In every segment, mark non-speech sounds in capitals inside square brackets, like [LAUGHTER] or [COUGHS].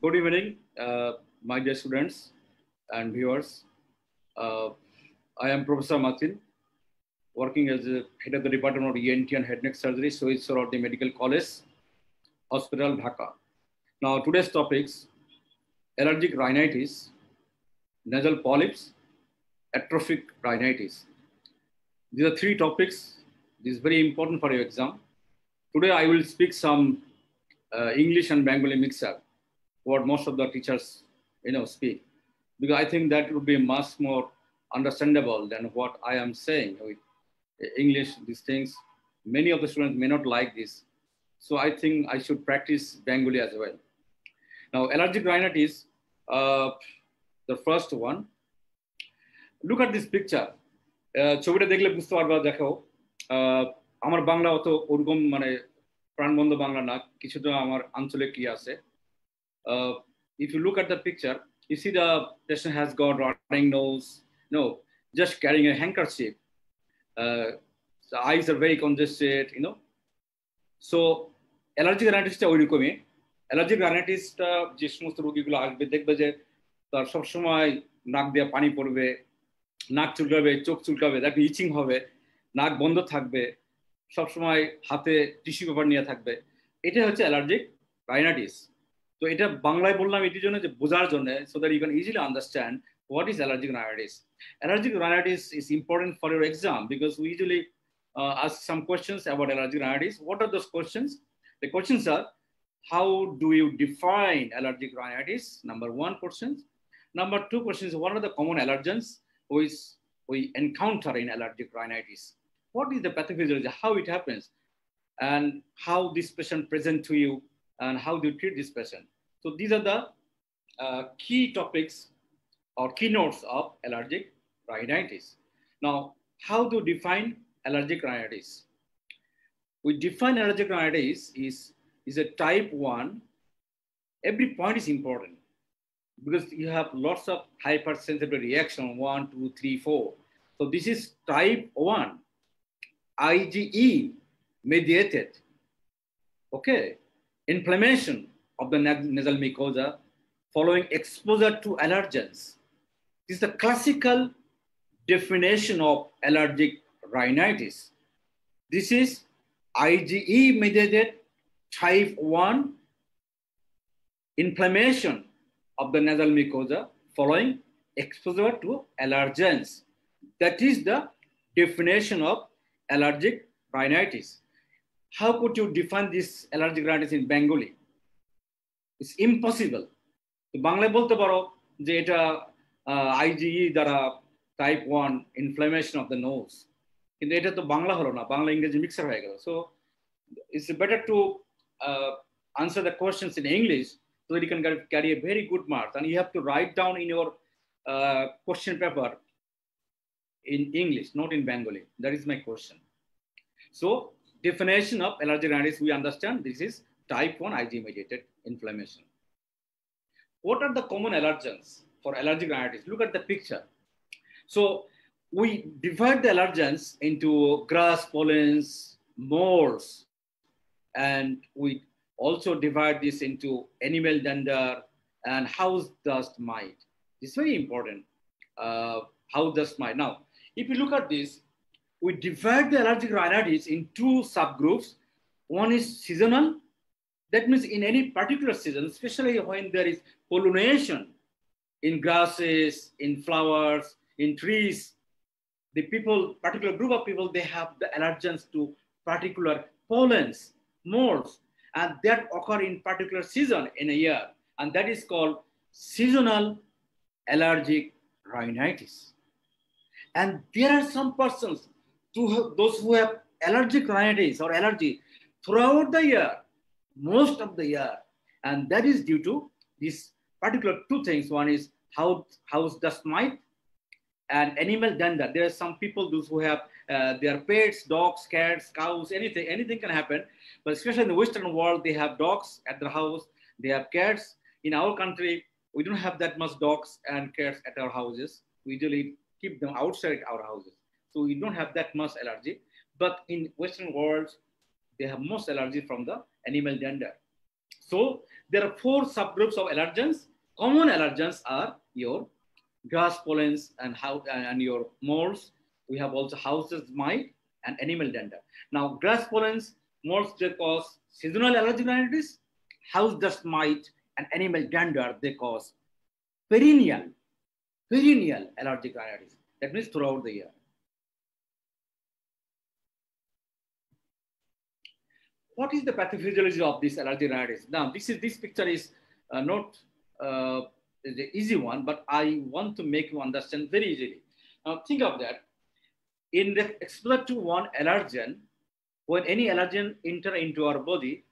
Good evening, uh, my dear students and viewers. Uh, I am Professor Matin, working as head of the Department of ENT and Head Neck Surgery, Sohit the Medical College, Hospital, Dhaka. Now, today's topics, allergic rhinitis, nasal polyps, atrophic rhinitis. These are three topics. This is very important for your exam. Today, I will speak some uh, English and Bengali mixer, what most of the teachers, you know, speak, because I think that would be much more understandable than what I am saying with English. These things, many of the students may not like this, so I think I should practice Bengali as well. Now, allergic rhinitis, uh, the first one. Look at this picture. ছবিটা দেখলে বুঝতে পারবা দেখো আমার বাংলা অত ওরকম মানে প্রাণবন্ধ বাংলা না কিছুটা আমার আঞ্চলিক কি আছে If you look at the picture you see the patient has got running nose no just carrying a handkerchief. Uh, the eyes are very congested you know. So allergic রাইনাইটিসটা ওই রকমই অ্যালার্জিক রাইনাইটিসটা যে সমস্ত রোগীগুলো আসবে দেখবে যে তার সবসময় নাক দিয়ে পানি পড়বে নাক চুলকাবে চোখ চুলকাবে দেখবে ইচিং হবে নাক বন্ধ থাকবে সবসময় হাতে টিস্যু পেপার নিয়ে থাকবে। এটা হচ্ছে অ্যালার্জিক রাইনাইটিস তো এটা বাংলায় বললাম এটির জন্য যে বোঝার জন্য so that you can easily understand what is allergic rhinitis allergic rhinitis is important for your exam because we usually uh, ask some questions about allergic rhinitis what are those questions the questions are how do you define allergic rhinitis number one questions number two questions what are the common allergens which we encounter in allergic rhinitis what is the pathophysiology, how it happens, and how this patient present to you, and how do you treat this patient. So these are the uh, key topics or keynotes of allergic rhinitis. Now, how to define allergic rhinitis? We define allergic rhinitis is, is a type one. Every point is important because you have lots of hypersensitive reaction, one, two, three, four. So this is type one. IgE mediated, okay, inflammation of the nasal mucosa following exposure to allergens. This is the classical definition of allergic rhinitis. This is IgE mediated type 1 inflammation of the nasal mucosa following exposure to allergens. That is the definition of allergic rhinitis How could you define this allergic rhinitis in Bengali? It's impossible. বাংলায় বলতে পারো যে এটা IgE দ্বারা type one inflammation of the nose কিন্তু এটা তো বাংলা হলো না বাংলা ইংরেজি মিক্সার হয়ে গেল so it's better to answer the questions in English so that you can carry a very good marks and you have to write down in your uh, question paper in English, not in Bengali. That is my question. So definition of allergic rhinitis, we understand this is type 1 Ig-mediated inflammation. What are the common allergens for allergic rhinitis? Look at the picture. So we divide the allergens into grass, pollens, molds, and we also divide this into animal dander and house dust mite. It's very important. Uh, house dust mite. Now, if you look at this, we divide the allergic rhinitis in two subgroups. One is seasonal. That means in any particular season, especially when there is pollination in grasses, in flowers, in trees, the people, particular group of people, they have the allergens to particular pollens, molds, and that occur in particular season in a year. And that is called seasonal allergic rhinitis. And there are some persons, to those who have allergic rhinitis or allergy throughout the year, most of the year. And that is due to these particular two things. One is house, house dust mite and animal dander. There are some people those who have uh, their pets, dogs, cats, cows, anything, anything can happen. But especially in the Western world, they have dogs at their house, they have cats. In our country, we don't have that much dogs and cats at our houses. We usually keep them outside our houses. So we don't have that much allergy. But in Western world, they have most allergy from the animal dander. So there are four subgroups of allergens. Common allergens are your grass pollens and how and your molds. We have also houses mite and animal dander. Now grass pollens, molds they cause seasonal allergic rhinitis. House dust mite and animal dander they cause perennial, perennial allergic rhinitis. That means throughout the year. What is the pathophysiology of this allergic rhinitis? Now, this is this picture is uh, not uh, the easy one, but I want to make you understand very easily. Now, think of that. In the exposure to one allergen, when any allergen enter into our body,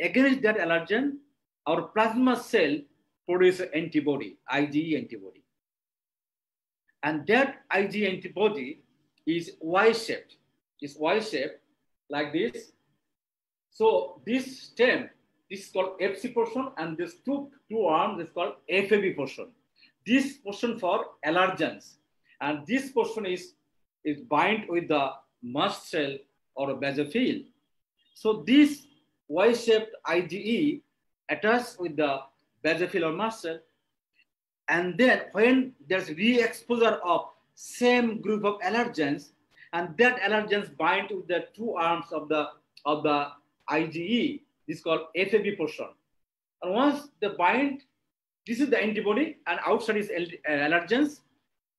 against that allergen, our plasma cell produce antibody, IgE antibody. And that IgE antibody is Y-shaped. It's Y-shaped like this so this stem, this is called FC portion, and this two, two arms is called FAB portion. This portion for allergens, and this portion is, is bind with the mast cell or basophil. So this Y-shaped IgE attached with the basophil or mast cell, and then when there's re-exposure of same group of allergens, and that allergens bind with the two arms of the of the IgE. This is called FAB portion. And once they bind, this is the antibody and outside is uh, allergens.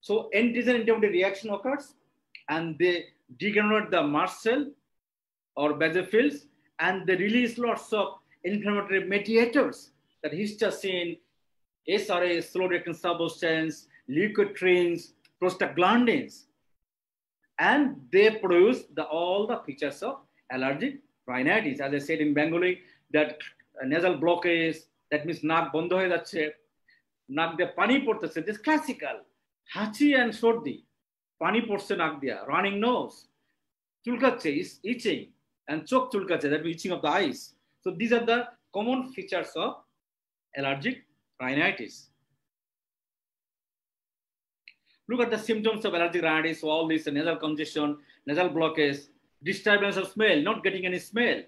So antigen antibody reaction occurs and they degenerate the mast cell or basophils and they release lots of inflammatory mediators that histidine, SRA, slow-reacting substance, leukotrienes, prostaglandins. And they produce the, all the features of allergic rhinitis. As I said in Bengali, that nasal blockage, that means নাক বন্ধ হয়ে যাচ্ছে নাক দিয়ে পানি পড়তেছে this classical হাঁচি and সর্দি পানি পড়ছে নাক দিয়া running nose চুলকাচ্ছে is etching and চোখ চুলকাচ্ছে that etching of the ice so this are the common features of allergic rhinitis. Look at the symptoms of allergic rhinitis, so all this nasal congestion, nasal blockage, disturbance of smell, not getting any smell,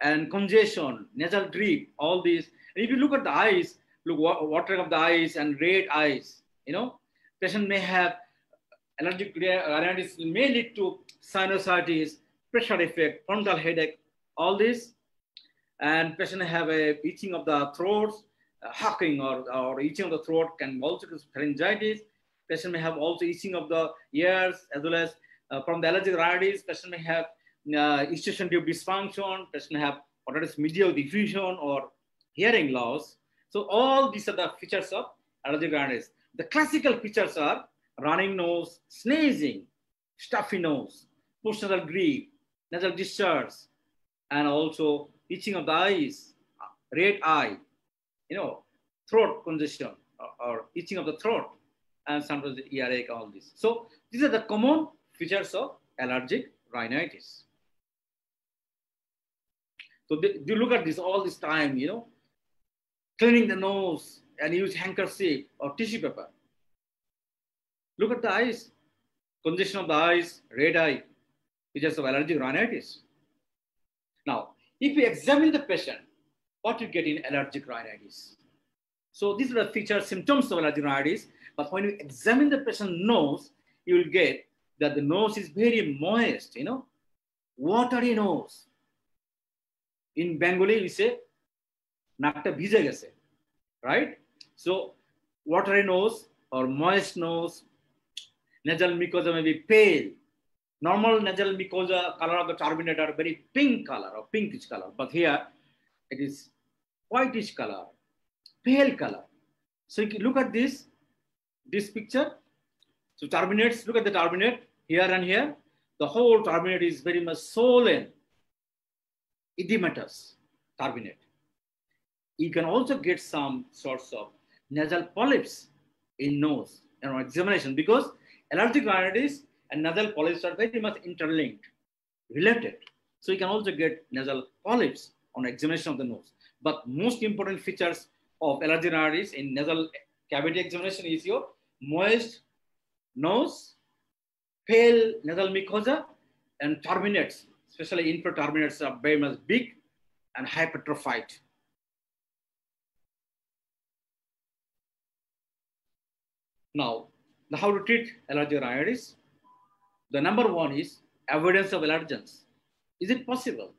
and congestion, nasal drip, all these. And if you look at the eyes, look watering of the eyes and red eyes, you know, patient may have allergic rhinitis may lead to sinusitis, pressure effect, frontal headache, all this. And patient have a itching of the throat, uh, hacking or, or itching of the throat can also cause pharyngitis. Patient may have also itching of the ears as well as from the allergic rhinitis, patient may have uh, eustachian tube dysfunction, patient may have otitis media diffusion or hearing loss. So all these are the features of allergic rhinitis. The classical features are running nose, sneezing, stuffy nose, post-nasal grief, nasal discharge, and also itching of the eyes, red eye, you know, throat congestion or, or itching of the throat, and sometimes the earache, all this. So these are the common features of allergic rhinitis. So they, you look at this all this time, you know, cleaning the nose and use handkerchief or tissue paper. Look at the eyes, congestion of the eyes, red eye, features of allergic rhinitis. Now, if we examine the patient, what you get in allergic rhinitis? So these are the features, symptoms of allergic rhinitis. But when you examine the patient's nose, you will get that the nose is very moist, you know, watery nose. In Bengali, we say, nakta bhije gese, right? So, watery nose or moist nose, nasal mucosa may be pale. Normal nasal mucosa color of the turbinate are very pink color or pinkish color, but here it is whitish color, pale color. So look at this, this picture. So turbinates, look at the turbinate here and here, the whole turbinate is very much swollen, edematous turbinate. You can also get some sorts of nasal polyps in nose and examination because allergic rhinitis and nasal polyps are very much interlinked, related. So you can also get nasal polyps on examination of the nose. But most important features of allergic rhinitis in nasal cavity examination is your moist nose pale nasal mucosa and turbinates, especially infra turbinates are very much big and hypertrophied. Now, how to treat allergic rhinitis? The number one is avoidance of allergens. Is it possible?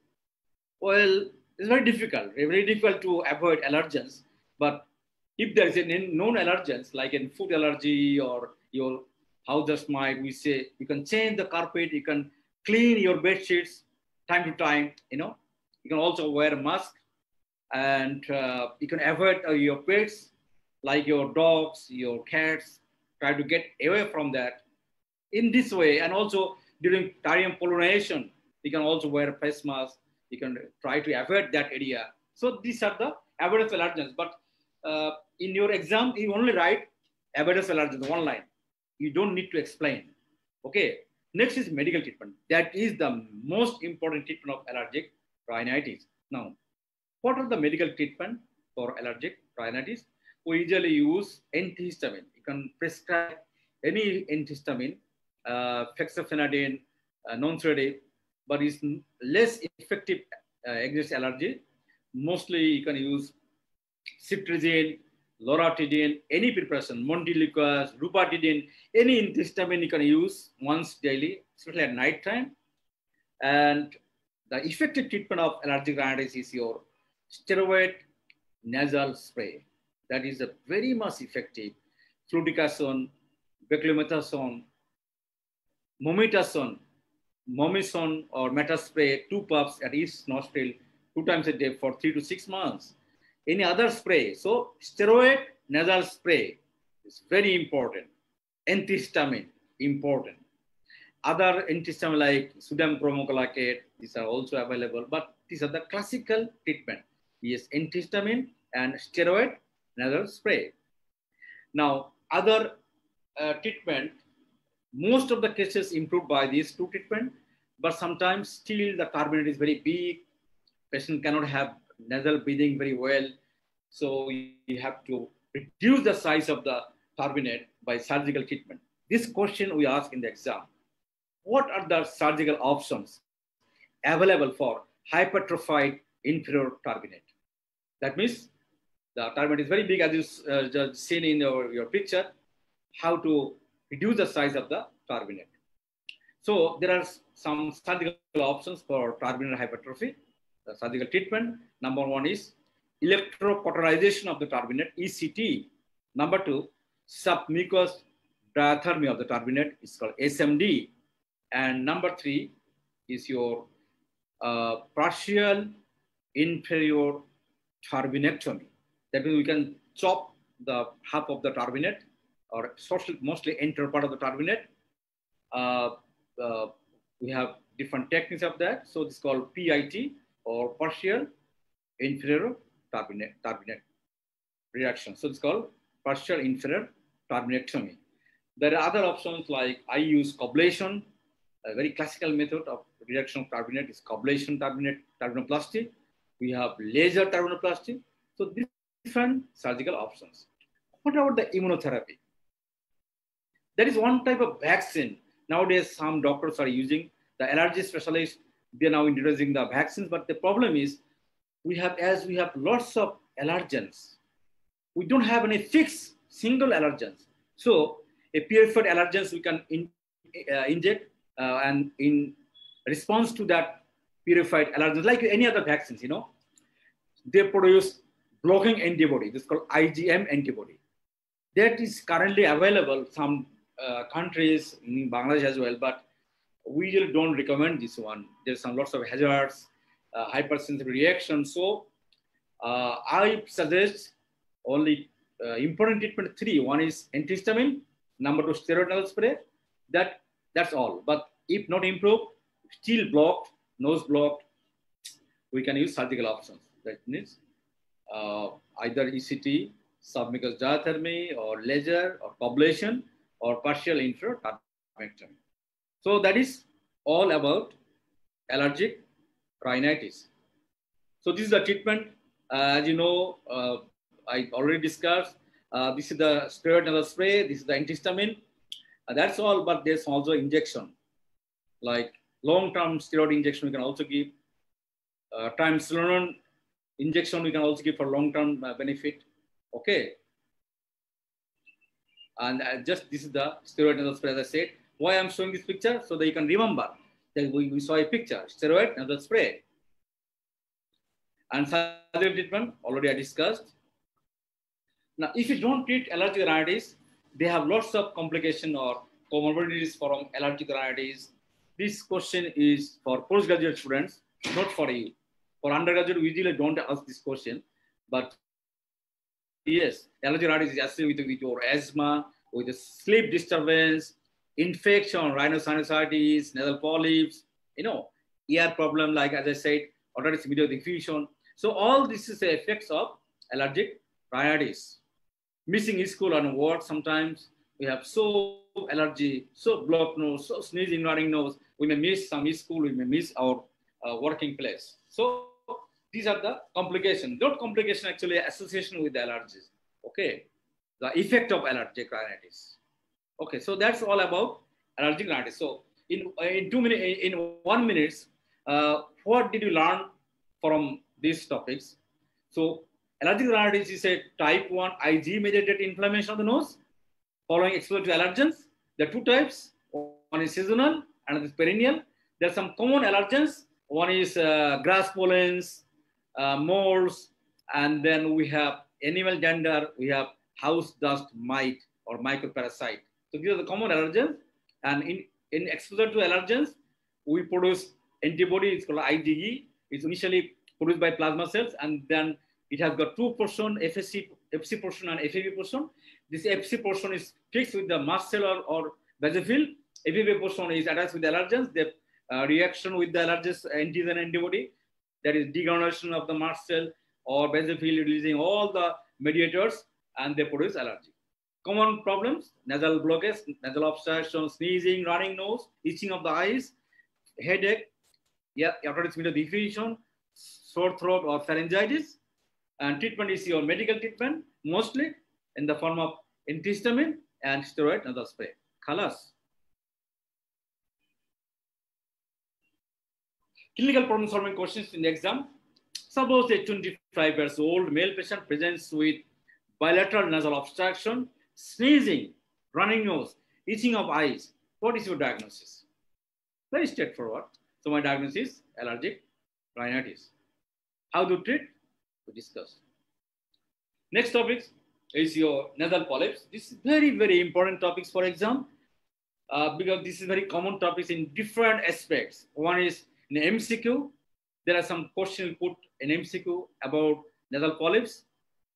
Well, it's very difficult, very difficult to avoid allergens. But if there is a known allergens, like in food allergy or your house dust mite, we say you can change the carpet, you can clean your bed sheets time to time, you know. You can also wear a mask and uh, you can avoid uh, your pets, like your dogs, your cats, try to get away from that. In this way, and also during Therium pollination, you can also wear a face mask. You can try to avoid that area. So these are the avoidance allergens. But uh, in your exam, you only write avoidance allergens, one line. You don't need to explain. Okay. Next is medical treatment. That is the most important treatment of allergic rhinitis. Now, what are the medical treatment for allergic rhinitis? We usually use antihistamine. You can prescribe any antihistamine, uh, fexofenadine, uh, non-sedative, but it's less effective uh, against allergy. Mostly you can use cetirizine, loratadine, any preparation, montelukast, rupatadine, any antihistamine you can use once daily, especially at night time. And the effective treatment of allergic rhinitis is your steroid nasal spray. That is a very much effective. Fluticasone, beclomethasone, mometasone, momison or metaspray, two puffs at each nostril, two times a day for three to six months. Any other spray. So steroid nasal spray is very important. Antihistamine, important. Other antihistamine like sodium cromoglycate, these are also available, but these are the classical treatment. Yes, antihistamine and steroid nasal spray. Now, other uh, treatment most of the cases improved by these two treatment, but sometimes still the turbinate is very big. Patient cannot have nasal breathing very well. So you have to reduce the size of the turbinate by surgical treatment. This question we ask in the exam. What are the surgical options available for hypertrophied inferior turbinate? That means the turbinate is very big as you uh, seen in your, your picture. How to reduce the size of the turbinate. So there are some surgical options for turbinate hypertrophy. The surgical treatment, number one is electrocauterization of the turbinate, ECT. Number two, submucous diathermy of the turbinate is called SMD. And number three is your uh, partial inferior turbinectomy. That means we can chop the half of the turbinate or mostly enter part of the turbinate. Uh, uh, we have different techniques of that. So this is called PIT or partial inferior turbinate, turbinate reaction. So it's called partial inferior turbinectomy. There are other options like I use coblation, a very classical method of reduction of turbinate is coblation turbinate turbinoplasty. We have laser turbinoplasty. So different surgical options. What about the immunotherapy? There is one type of vaccine. Nowadays, some doctors are using the allergy specialists. They're now introducing the vaccines, but the problem is we have, as we have lots of allergens, we don't have any fixed single allergens. So a purified allergens we can in, uh, inject uh, and in response to that purified allergens, like any other vaccines, you know, they produce blocking antibody. This is called IgM antibody. That is currently available. Some uh, countries in Bangladesh as well, but we usually don't recommend this one. There's some lots of hazards, uh, hypersensitive reaction. So uh, I suggest only uh, important treatment three. One is antihistamine, number two steroidal spray. That that's all. But if not improved, still blocked, nose blocked, we can use surgical options. That means uh, either ECT, submucous diathermy, or laser, or coblation, or partial turbinectomy. So that is all about allergic rhinitis. So this is the treatment. Uh, as you know, uh, I already discussed. Uh, this is the steroid nasal spray. This is the antihistamine. Uh, that's all, but there's also injection. Like long-term steroid injection, we can also give. Uh, triamcinolone Injection we can also give for long-term uh, benefit. Okay. And uh, just this is the steroid nasal spray, as I said. Why I'm showing this picture? So that you can remember that we, we saw a picture, steroid nasal spray. And surgery treatment, already I discussed. Now, if you don't treat allergic rhinitis, they have lots of complication or comorbidities from allergic rhinitis. This question is for postgraduate students, not for you. For undergraduate, we usually don't ask this question, but yes, allergic rhinitis is associated with your asthma, with the sleep disturbance, infection, rhinosinusitis, nasal polyps, you know, ear problem, like as I said, otitis media diffusion. So all this is the effects of allergic rhinitis. Missing school and work sometimes. We have so allergy, so blocked nose, so sneezing, running nose. We may miss some school, we may miss our uh, working place. So these are the complications. Not complication actually association with allergies. Okay, the effect of allergic rhinitis. Okay, so that's all about allergic rhinitis. So in in two minutes, in one minutes, uh, what did you learn from these topics? So allergic rhinitis is a type 1 Ig mediated inflammation of the nose following exposure to allergens. There are two types. One is seasonal and is perennial. There are some common allergens. One is uh, grass pollens, uh, molds, and then we have animal dander, we have house dust mite or mycoparasite. So these are the common allergens. And in, in exposure to allergens, we produce antibody, it's called IgE. It's initially produced by plasma cells, and then it has got two portion, FSC, FC portion and FAB portion. This FC portion is fixed with the mast cell or, or basophil. FAB portion is attached with allergens. The uh, reaction with the allergens antigen antibody, that is degranulation of the mast cell or basophil releasing all the mediators and they produce allergy. Common problems, nasal blockage, nasal obstruction, sneezing, running nose, itching of the eyes, headache, yeah, otitis media diffusion, sore throat or pharyngitis. And treatment is your medical treatment, mostly in the form of antihistamine and steroid nasal spray. Khalas. Clinical problem solving questions in the exam. Suppose a 25 years old male patient presents with bilateral nasal obstruction, sneezing, running nose, itching of eyes. What is your diagnosis? Very straightforward. So my diagnosis is allergic rhinitis. How to treat? We discuss. Next topic is your nasal polyps. This is very, very important topics for exam uh, because this is very common topics in different aspects. One is in MCQ, there are some questions put in MCQ about nasal polyps.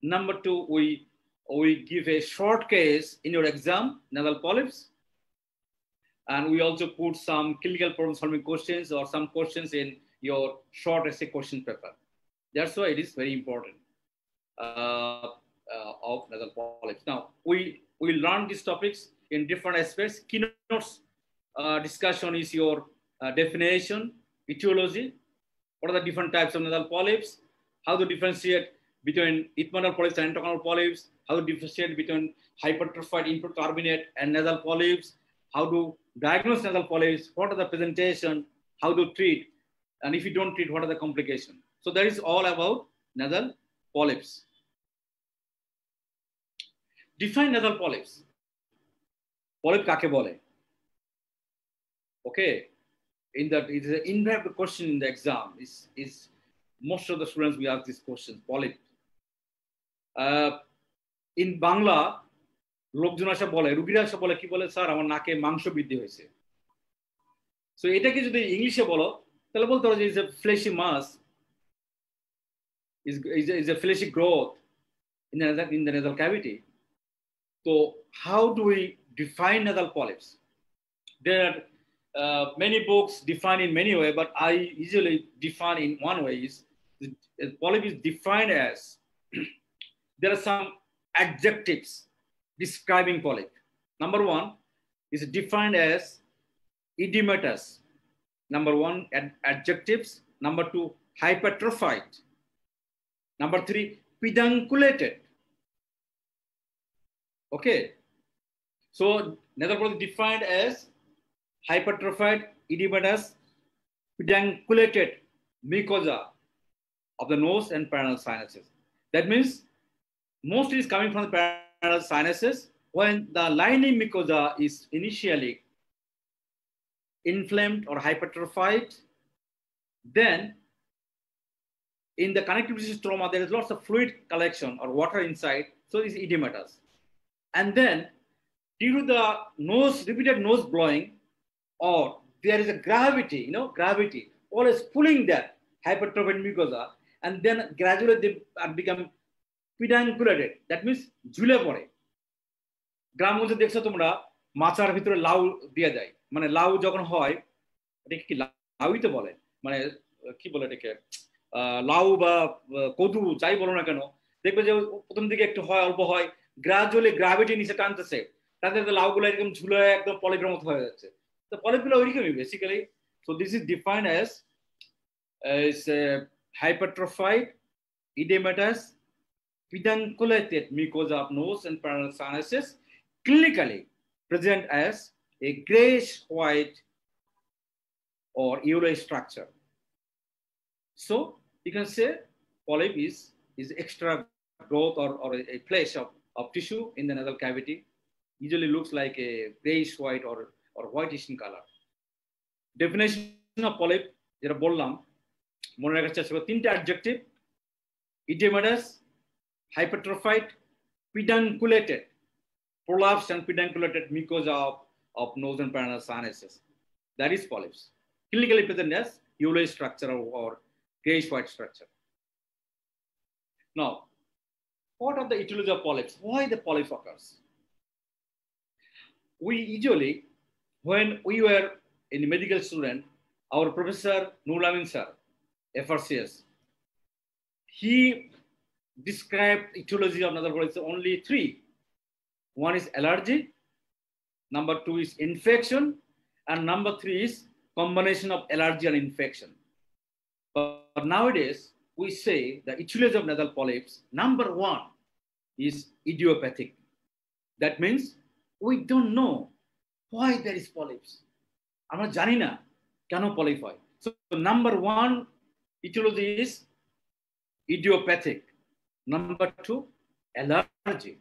Number two, we, we give a short case in your exam, nasal polyps. And we also put some clinical problem solving questions or some questions in your short essay question paper. That's why it is very important uh, uh, of nasal polyps. Now, we we learn these topics in different aspects. Keynotes uh, discussion is your uh, definition, etiology, what are the different types of nasal polyps, how to differentiate between ethmoidal polyps and antrochoanal polyps, how to differentiate between hypertrophied input and nasal polyps, how to diagnose nasal polyps, what are the presentation, how to treat, and if you don't treat, what are the complications. So that is all about nasal polyps. Define nasal polyps. Polyp kake bole? Okay, in that it is an indirect question in the exam. Is is most of the students we ask this question, polyp. Uh, in Bangla লোকজন আসা বলে রুগীরা আসা বলে কি বলে sir আমার নাকে মাংস বৃদ্ধি হয়েছে সো এটাকে যদি ইংলিশে বলো তাহলে বলতে পারো যে is a fleshy mass is, is a fleshy growth in the, in the nasal cavity. So how define nasal polyps? There are uh, many books define in many ways, but I usually define in one way is the polyp is defined as there are some adjectives describing polyp. Number one is defined as edematous. Number one, ad adjectives. Number two, hypertrophied. Number three, pedunculated. Okay. So polyp defined as hypertrophied, edematous, pedunculated mucosa. of the nose and paranasal sinuses. That means mostly is coming from the paranasal sinuses when the lining mucosa is initially inflamed or hypertrophied, then in the connective tissue stroma, there is lots of fluid collection or water inside, so it's edematous. And then due to the nose, repeated nose blowing, or there is a gravity, you know, gravity, always pulling that hypertrophied mucosa, and then gradually they become pedunculated. That means ঝুলে পড়ে। গ্রামগঞ্জে দেখছ তোমরা মাচার ভিতরে লাউ দিয়ে যায়। মানে লাউ যখন হয় এটাকে কি লাউই তো বলে? মানে কি বলে এটাকে? লাউ বা কদু যাই বলো না কেন দেখবে যে প্রথম দিকে একটু হয় অল্প হয় গ্রাজুয়ালি গ্রাভিটি নিচে টানতেছে। তাদের লাউগুলো এরকম ঝুলে একদম পলিপের মতো হয়ে যাচ্ছে। তো পলিপগুলো ওইরকমই basically so this is defined as hypertrophied, edematous, pedunculated mucosa of nose and paranasal sinuses, clinically present as a grayish white or yellowish structure. So you can say polyp is, is extra growth or, or a, a place of, of tissue in the nasal cavity. Usually looks like a grayish white or, or whitish in color. Definition of polyp, যেটা বললাম মনে রাখার চেষ্টা করো তিনটে adjective ইডেমাটাস hypertrophied, pedunculated, prolapsed and pedunculated mucosa of, of nose and paranasal sinuses. That is polyps. Clinically present as yellowish structure or, grayish white structure. Now, what are the etiology of polyps? Why the polyps occurs? We usually, when we were in medical student, our professor Nulamin sir, FRCS, he described etiology of nasal polyps only three. One is allergy, number two is infection, and number three is combination of allergy and infection. But, but nowadays, we say the etiology of nasal polyps, number one is idiopathic. That means we don't know why there is polyps. আমরা জানি না কেন polyp হয় so number one etiology is idiopathic. Number two, allergy.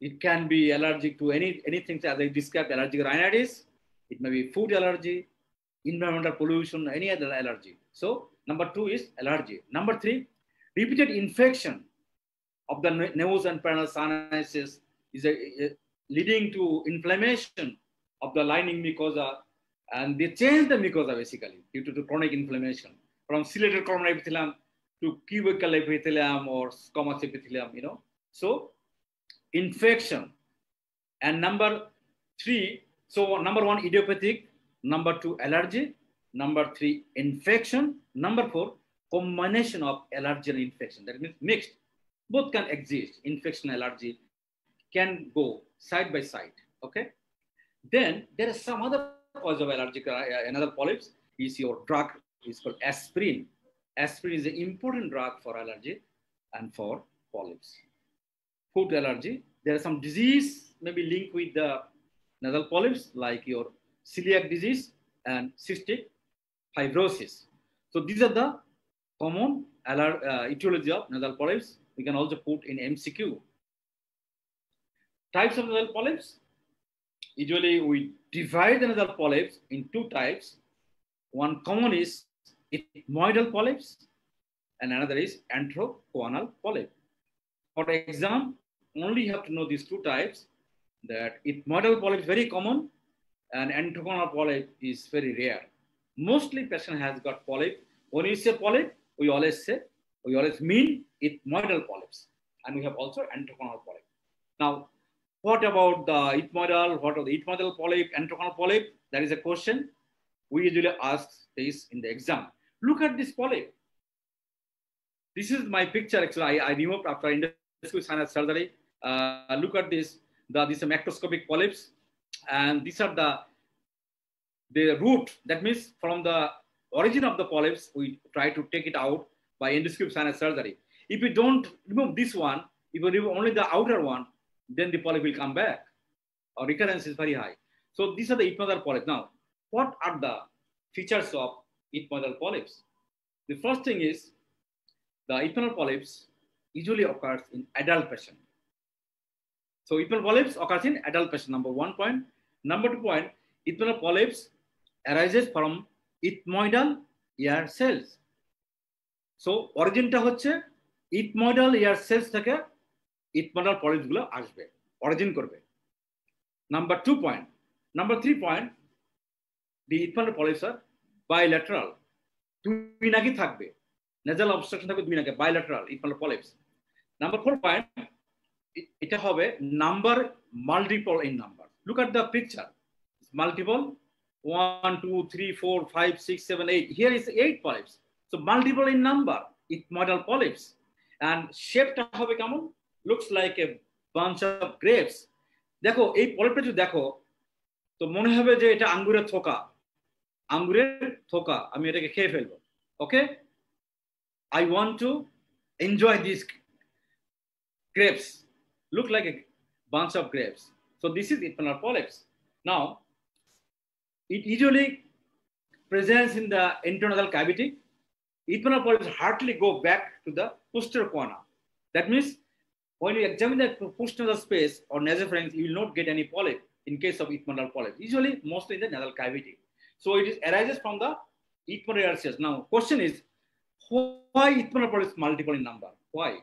It can be allergic to any anything as I described, allergic rhinitis. It may be food allergy, environmental pollution, any other allergy. So number two is allergy. Number three, repeated infection of the nose and paranasal sinuses is a, a, leading to inflammation of the lining mucosa, and they change the mucosa basically due to, to chronic inflammation from ciliated columnar epithelium to cubical epithelium or squamous epithelium, you know. So infection. And number three, so number one, idiopathic. Number two, allergy. Number three, infection. Number four, combination of allergy and infection. That means mixed. Both can exist. Infection, allergy can go side by side. Okay. Then there is some other cause of allergic, uh, another polyps is your drug is called aspirin. Aspirin is an important drug for allergy and for polyps. Food allergy, there are some disease maybe linked with the nasal polyps like your celiac disease and cystic fibrosis. So these are the common uh, etiology of nasal polyps. We can also put in MCQ. Types of nasal polyps. Usually we divide the nasal polyps in two types. One common is ethmoidal polyps and another is antrochoanal polyp. For exam, only you have to know these two types that ethmoidal polyp is very common and antrochoanal polyp is very rare. Mostly patient has got polyp. When you say polyp, we always say, we always mean ethmoidal polyps. And we have also antrochoanal polyp. Now, what about the ethmoidal, what are the ethmoidal polyp, antrochoanal polyp? That is a question we usually ask this in the exam. Look at this polyp. This is my picture. Actually, I, I removed after endoscopic surgery. Uh, look at this. The, these are macroscopic polyps, and these are the the root. That means from the origin of the polyps, we try to take it out by endoscopic sinus surgery. If you don't remove this one, if you remove only the outer one, then the polyp will come back. Or recurrence is very high. So these are the ethmoidal polyps. Now, what are the features of ethmoidal polyps? The first thing is the ethmoidal polyps usually occurs in adult patient. So ethmoidal polyps occurs in adult patient, number one point. Number two point, ethmoidal polyps arises from ethmoidal ear cells. So অরিজিনটা হচ্ছে ইথময়ডাল ইয়ার sales থেকে ইথময়ডাল পলিপসগুলো আসবে origin করবে number two point number three point the ethmoidal polyps R bilateral দুই নাকি থাকবে? Nasal obstruction থাকবে দুই নাকি? বাইল্যাটারাল ইনফাল পলিপস নাম্বার ফোর পয়েন্ট এটা হবে number multiple in number look at the picture multiple one two three four five six seven eight here is eight polyps so multiple in number ethmoidal polyps and শেপটা হবে কেমন? Looks like a bunch of grapes দেখো, এই পলিপটা যদি দেখো, তো মনে হবে যে এটা আঙ্গুরের থোকা। আঙ্গুরের থোকা আমি এটাকে খেয়ে ফেলবো okay I want to enjoy this grapes look like a bunch of grapes. So this is epinal polyps. Now, it usually presents in the internal cavity. Epinal polyps hardly go back to the posterior choana. That means when you examine the posterior space or nasopharynx, you will not get any polyp in case of epinal polyps. Usually, mostly in the nasal cavity. So it is arises from the air cells. Now, question is, why ethmoidal polyps multiple in number? Why?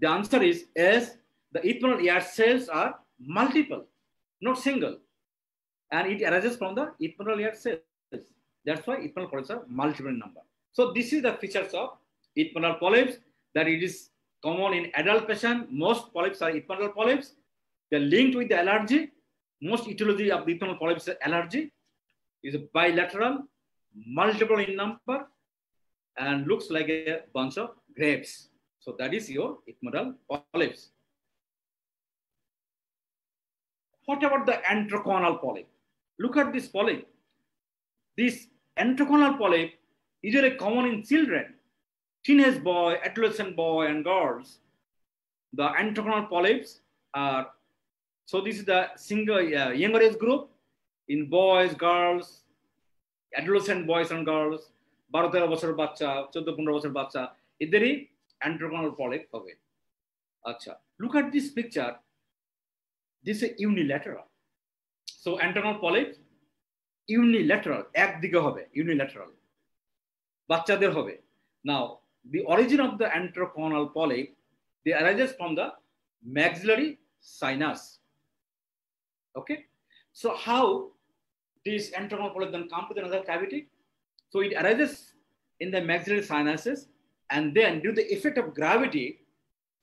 The answer is as the air cells are multiple, not single, and it arises from the air cells. That's why ethmoidal polyps are multiple in number. So this is the features of ethmoidal polyps that it is common in adult patient. Most polyps are ethmoidal polyps. They're linked with the allergy. Most etiology of the polyps is allergy. Is bilateral, multiple in number, and looks like a bunch of grapes. So that is your ethmoidal polyps. What about the antrochoanal polyp? Look at this polyp. This antrochoanal polyp is very common in children teenage boy, adolescent boy, and girls. The antrochoanal polyps are so this is the single uh, younger age group in boys, girls, adolescent boys and girls, বারো তেরো বছর বাচ্চা চোদ্দ পনেরো বছর বাচ্চা এদেরই অ্যান্ট্রোকনাল polyp হবে আচ্ছা look at this picture this is unilateral so antrochoanal polyp unilateral একদিকে হবে ইউনিল্যাটারাল বাচ্চাদের হবে now the origin of the enteroconal polyp, they arises from the maxillary sinus. Okay, so how this antrochoanal polyp then come to the nasal cavity? So it arises in the maxillary sinuses, and then due to the effect of gravity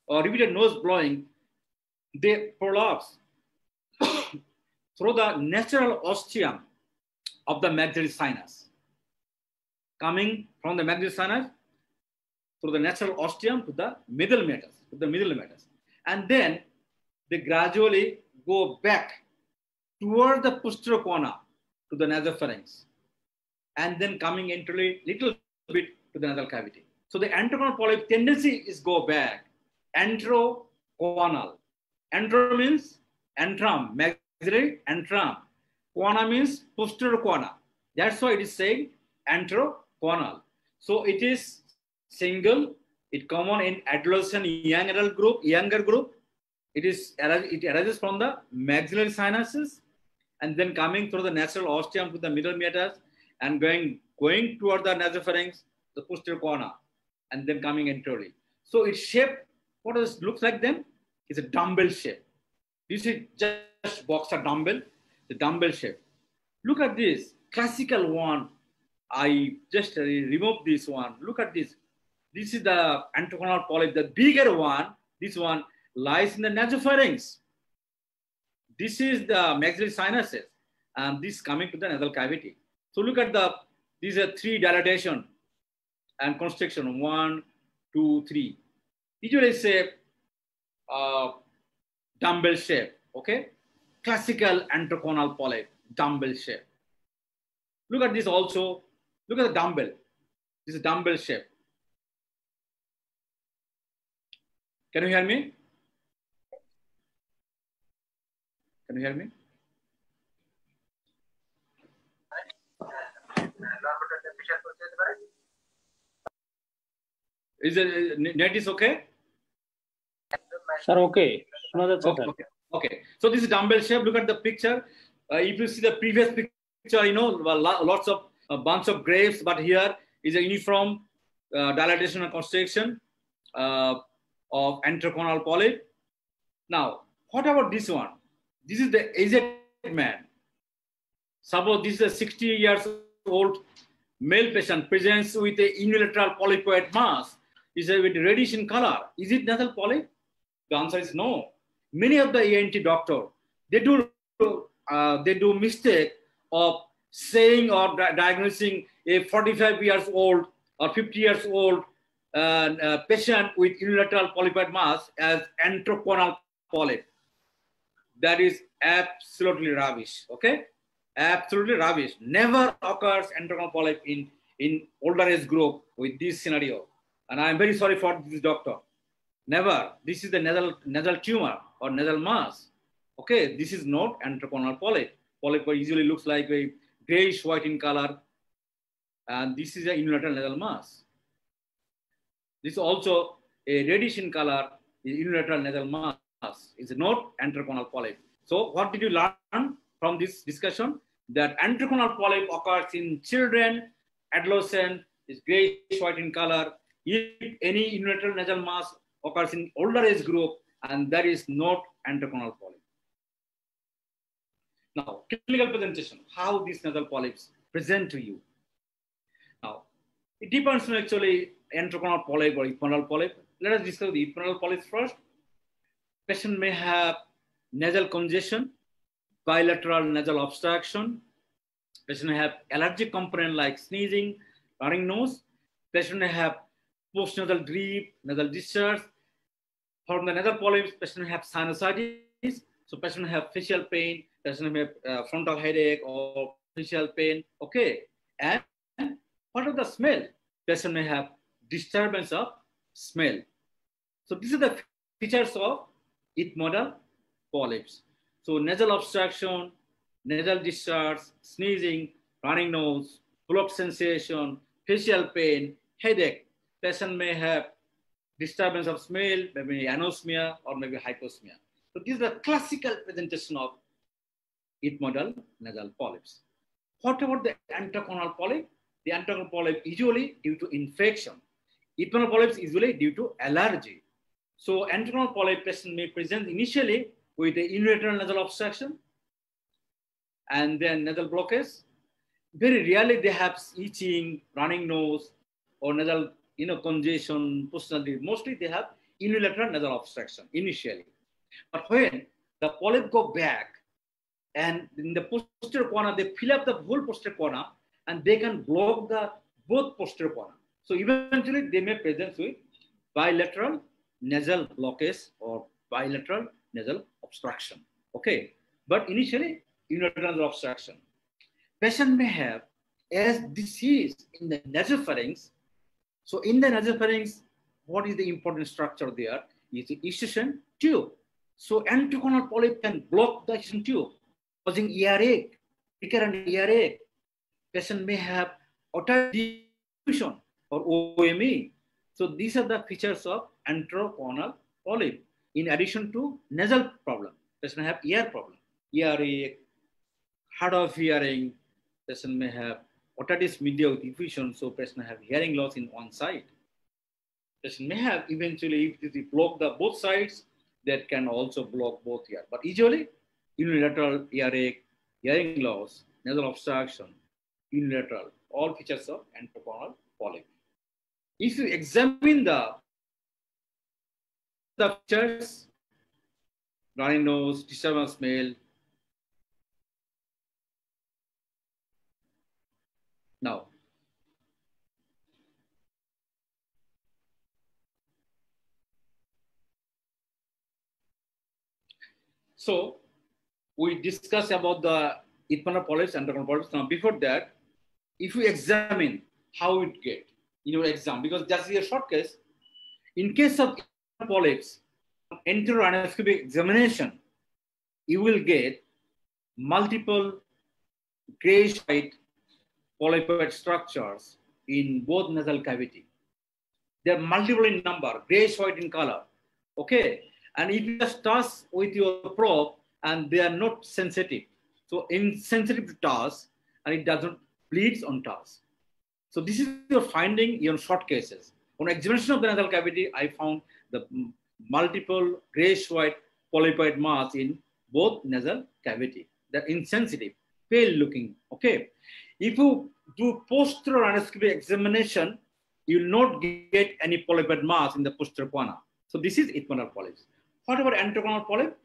or repeated nose blowing, they prolapse [COUGHS] through the natural ostium of the maxillary sinus. Coming from the maxillary sinus through the natural ostium to the middle meatus, to the middle meatus. And then they gradually go back toward the posterior choana to the nasopharynx. And then coming into a little bit to the nasal cavity. So the antrochoanal polyp tendency is go back. Antrochoanal. Entero means antrum, maxillary antrum. Corner means posterior choana. That's why it is saying antrochoanal. So it is single. It common in adolescent young adult group, younger group. It is it arises from the maxillary sinuses and then coming through the natural ostium to the middle meatus and going going toward the nasopharynx, the posterior choana, and then coming enterally. So its shape, what does looks like then? It's a dumbbell shape. This is just boxer dumbbell, the dumbbell shape. Look at this classical one. I just removed this one. Look at this. This is the antrochoanal polyp. The bigger one, this one lies in the nasopharynx. This is the maxillary sinuses, and this coming to the nasal cavity. So look at the these are three dilatation and constriction. One, two, three. Usually a uh, dumbbell shape. Okay, classical antrochoanal polyp, dumbbell shape. Look at this also. Look at the dumbbell. This is dumbbell shape. Can you hear me? Can you hear me? Is it net is okay? Sir, okay. No, that's okay, okay. Okay. So this is dumbbell shape. Look at the picture. Uh, if you see the previous picture, you know, lots of a bunch of grapes, but here is a uniform uh, dilatation and constriction uh, of antrochoanal polyp. Now, what about this one? This is the aged man. Suppose this is a 60 years old male patient presents with a unilateral polypoid mass, is with reddish in color. Is it nasal polyp? The answer is no. Many of the ENT doctor, they do uh, they do mistake of saying or di diagnosing a 45 years old or 50 years old uh, uh, patient with unilateral polypoid mass as antrochoanal polyp. That is absolutely rubbish. Okay, absolutely rubbish. Never occurs antrochoanal polyp in in older age group with this scenario. And I'm very sorry for this doctor. Never. This is the nasal nasal tumor or nasal mass. Okay, this is not antrochoanal polyp. Polyp usually looks like a grayish white in color. And this is a unilateral nasal mass. This is also a reddish in color unilateral nasal mass. It's not antrochoanal polyp. So what did you learn from this discussion? That antrochoanal polyp occurs in children, adolescent, is grayish white in color. If any unilateral nasal mass occurs in older age group, and that is not antrochoanal polyp. Now, clinical presentation, how these nasal polyps present to you. Now, it depends on actually antrochoanal polyp or epiconal polyp. Let us discuss the epiconal polyps first. Patient may have nasal congestion, bilateral nasal obstruction. Patient may have allergic component like sneezing, running nose. Patient may have postnasal drip, nasal discharge. From the nasal polyps, patient may have sinusitis. So patient may have facial pain, doesn't have uh, frontal headache or facial pain. Okay. And what of the smell? Patient may have disturbance of smell. So these are the features of ethmoidal polyps. So nasal obstruction, nasal discharge, sneezing, running nose, blood sensation, facial pain, headache. Patient may have disturbance of smell, maybe anosmia or maybe hyposmia. So this is the classical presentation of ethmoidal nasal polyps. What about the antrochoanal polyp? The antrochoanal polyp usually due to infection. Ethmoidal polyps usually due to allergy. So antrochoanal polyp patient may present initially with the unilateral nasal obstruction and then nasal blockage. Very rarely they have itching, running nose, or nasal you know, congestion. Mostly they have unilateral nasal obstruction initially. But when the polyp go back and in the posterior choana, they fill up the whole posterior choana and they can block the both posterior choana. So eventually they may present with bilateral nasal blockage or bilateral nasal obstruction. Okay, but initially unilateral obstruction. Patient may have as disease in the nasopharynx. So in the nasopharynx, what is the important structure there? Is the eustachian tube. So antrochoanal polyp can block the eustachian tube causing earache, recurrent earache. Patient may have otitis or OME. So these are the features of antrochoanal polyp. In addition to nasal problem, patient may have ear problem, earache, hard of hearing. Patient may have otitis media with effusion, so patient may have hearing loss in one side. Patient may have eventually, if they block the both sides, that can also block both ear. But usually unilateral earache, hearing loss, nasal obstruction, unilateral, all features of antrochoanal polyp. If you examine the, the features, runny nose, disturbance smell, now So we discussed about the ethmoidal polyps and antrochoanal polyps. Now, before that, if we examine how it get in your exam, because that's a short case, in case of polyps, enteroendoscopic examination, you will get multiple grayish white polypoid structures in both nasal cavity. They're multiple in number, grayish white in color. Okay. And if you just touch with your probe and they are not sensitive, so insensitive to touch and it doesn't bleeds on touch. So this is your finding in short cases. On examination of the nasal cavity, I found the multiple grayish white polypoid mass in both nasal cavity. They're insensitive, pale looking. Okay. If you do posterior endoscopy examination, you will not get any polypoid mass in the posterior choana. So this is ethmoidal polyps. What about antrochoanal polyp?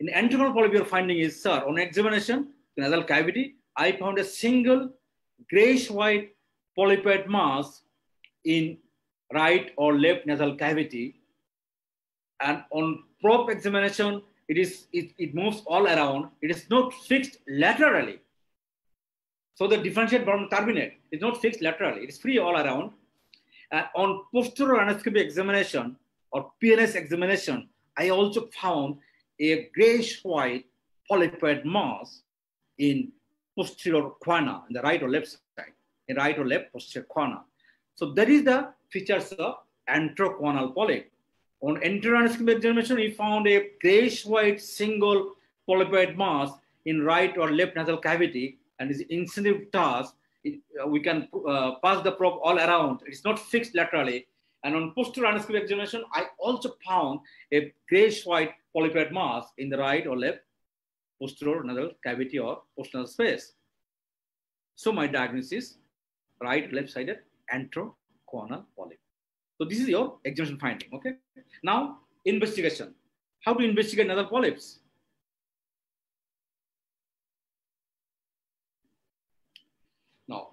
In antrochoanal polyp, your finding is, sir, on examination, nasal cavity, I found a single grayish white polypoid mass in right or left nasal cavity. And on probe examination, it is it, it moves all around. It is not fixed laterally. So the differentiate from turbinate is not fixed laterally. It is free all around. And on posterior endoscopy examination or PNS examination, I also found a grayish white polypoid mass in posterior choana, in the right or left in right or left posterior choana. So that is the features of antrochoanal polyp. On endoscopy examination, we found a grayish white single polypoid mass in right or left nasal cavity and is insensitive task. It, uh, we can uh, pass the probe all around. It's not fixed laterally. And on posterior endoscopy examination, I also found a grayish white polypoid mass in the right or left posterior nasal cavity or posterior space. So my diagnosis, right, left-sided antrochoanal polyp. So this is your examination finding, okay? Now, investigation. How to investigate another polyps? Now,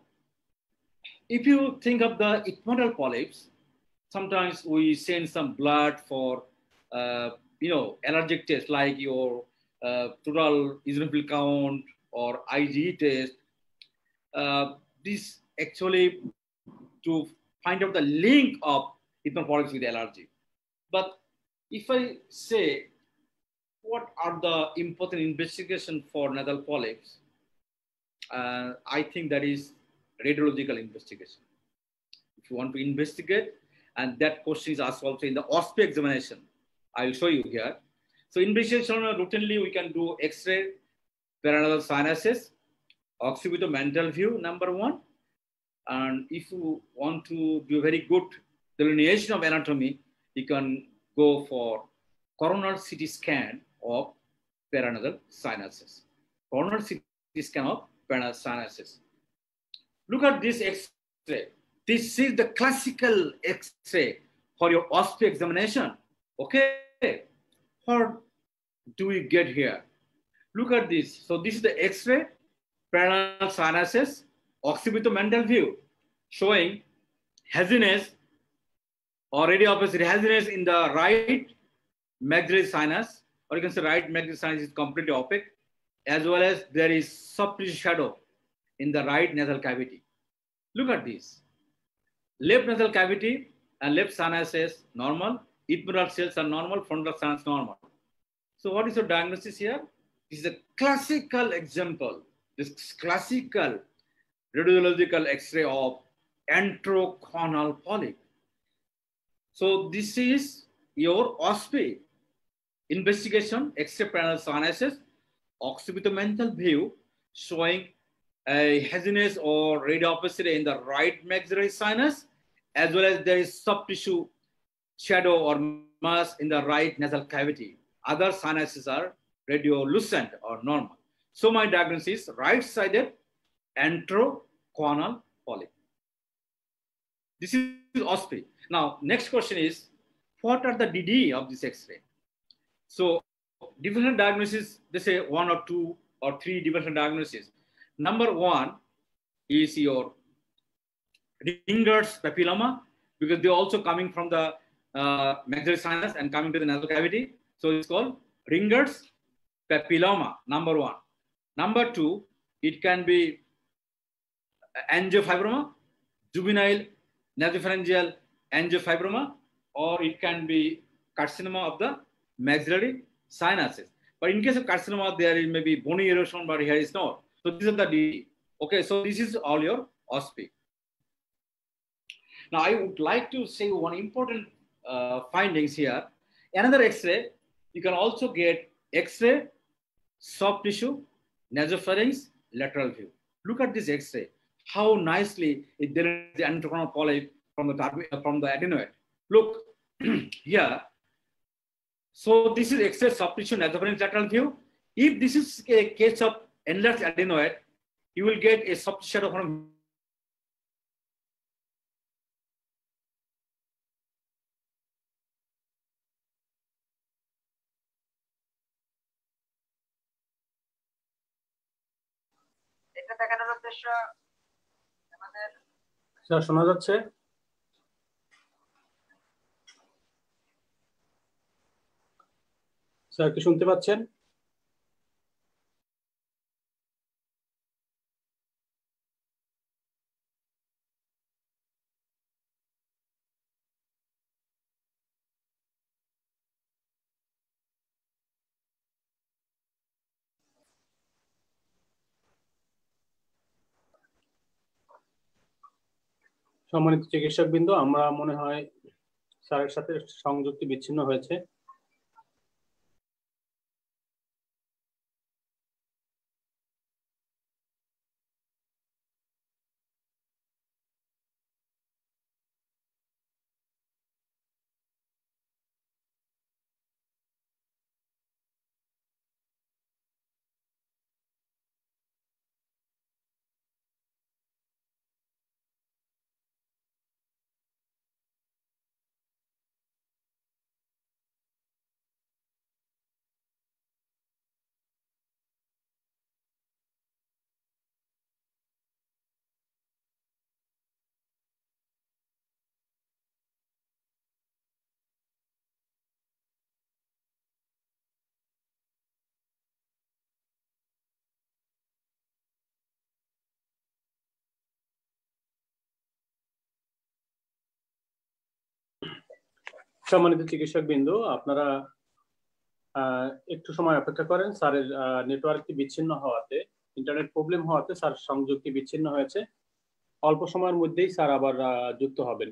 if you think of the ethmoidal polyps, sometimes we send some blood for, uh, you know, allergic test like your uh, total eosinophil count or IgE test. Uh, this actually to find out the link of ethmoidal polyps with allergy. But if I say, what are the important investigation for nasal polyps? Uh, I think that is radiological investigation. If you want to investigate, and that question is asked also in the OSPE examination. I'll show you here. So in investigation routinely we can do X-ray, paranasal sinuses, occipitomental view, number one. And if you want to do a very good delineation of anatomy, you can go for coronal CT scan of paranasal sinuses. Coronal CT scan of paranasal sinuses. Look at this X-ray. This is the classical X-ray for your OSPE examination. Okay, what do we get here? Look at this. So this is the X-ray, paranasal sinuses, occipital view, showing haziness or opposite haziness in the right maxillary sinus, or you can say right maxillary sinus is completely opaque, as well as there is soft shadow in the right nasal cavity. Look at this. Left nasal cavity and left sinus is normal, ethmoidal cells are normal, frontal sinus normal. So what is your diagnosis here? This is a classical example, this classical radiological X-ray of antrochoanal polyp. So this is your OSPE investigation, X-ray sinuses, occipital view showing a haziness or radiopacity in the right maxillary sinus, as well as there is soft tissue shadow or mass in the right nasal cavity. Other sinuses are radiolucent or normal. So my diagnosis is right-sided antrochoanal polyp. This is OSPE. Now, next question is, what are the DD of this X-ray? So different diagnosis, they say one or two or three different diagnoses. Number one is your Ringer's papilloma, because they're also coming from the uh, maxillary sinus and coming to the nasal cavity. So it's called Ringer's papilloma, number one. Number two, it can be angiofibroma, juvenile nasopharyngeal angiofibroma, or it can be carcinoma of the maxillary sinuses. But in case of carcinoma, there may be bony erosion, but here is not. So these are the D. Okay, so this is all your OSPE. Now, I would like to say one important uh, findings here. Another X-ray, you can also get X-ray, soft tissue, nasopharynx, lateral view. Look at this X-ray how nicely it deletes the antrochoanal polyp from the, uh, from the adenoid. Look [CLEARS THROAT] here. So this is excess substitution adenoid lateral view. If this is a case of enlarged adenoid, you will get a substitution from এটা sir শোনা যাচ্ছে? Sir কি শুনতে পাচ্ছেন? সম্মানিত চিকিৎসক বিন্দু আমরা মনে হয় স্যারের সাথে সংযুক্তি বিচ্ছিন্ন হয়েছে। সম্মানিত চিকিৎসক বিন্দু আপনারা একটু সময় অপেক্ষা করেন। স্যারের নেটওয়ার্কটি বিচ্ছিন্ন হওয়াতে ইন্টারনেট প্রবলেম হওয়াতে স্যার সংযুক্তি বিচ্ছিন্ন হয়েছে। অল্প সময়ের মধ্যেই স্যার আবার যুক্ত হবেন।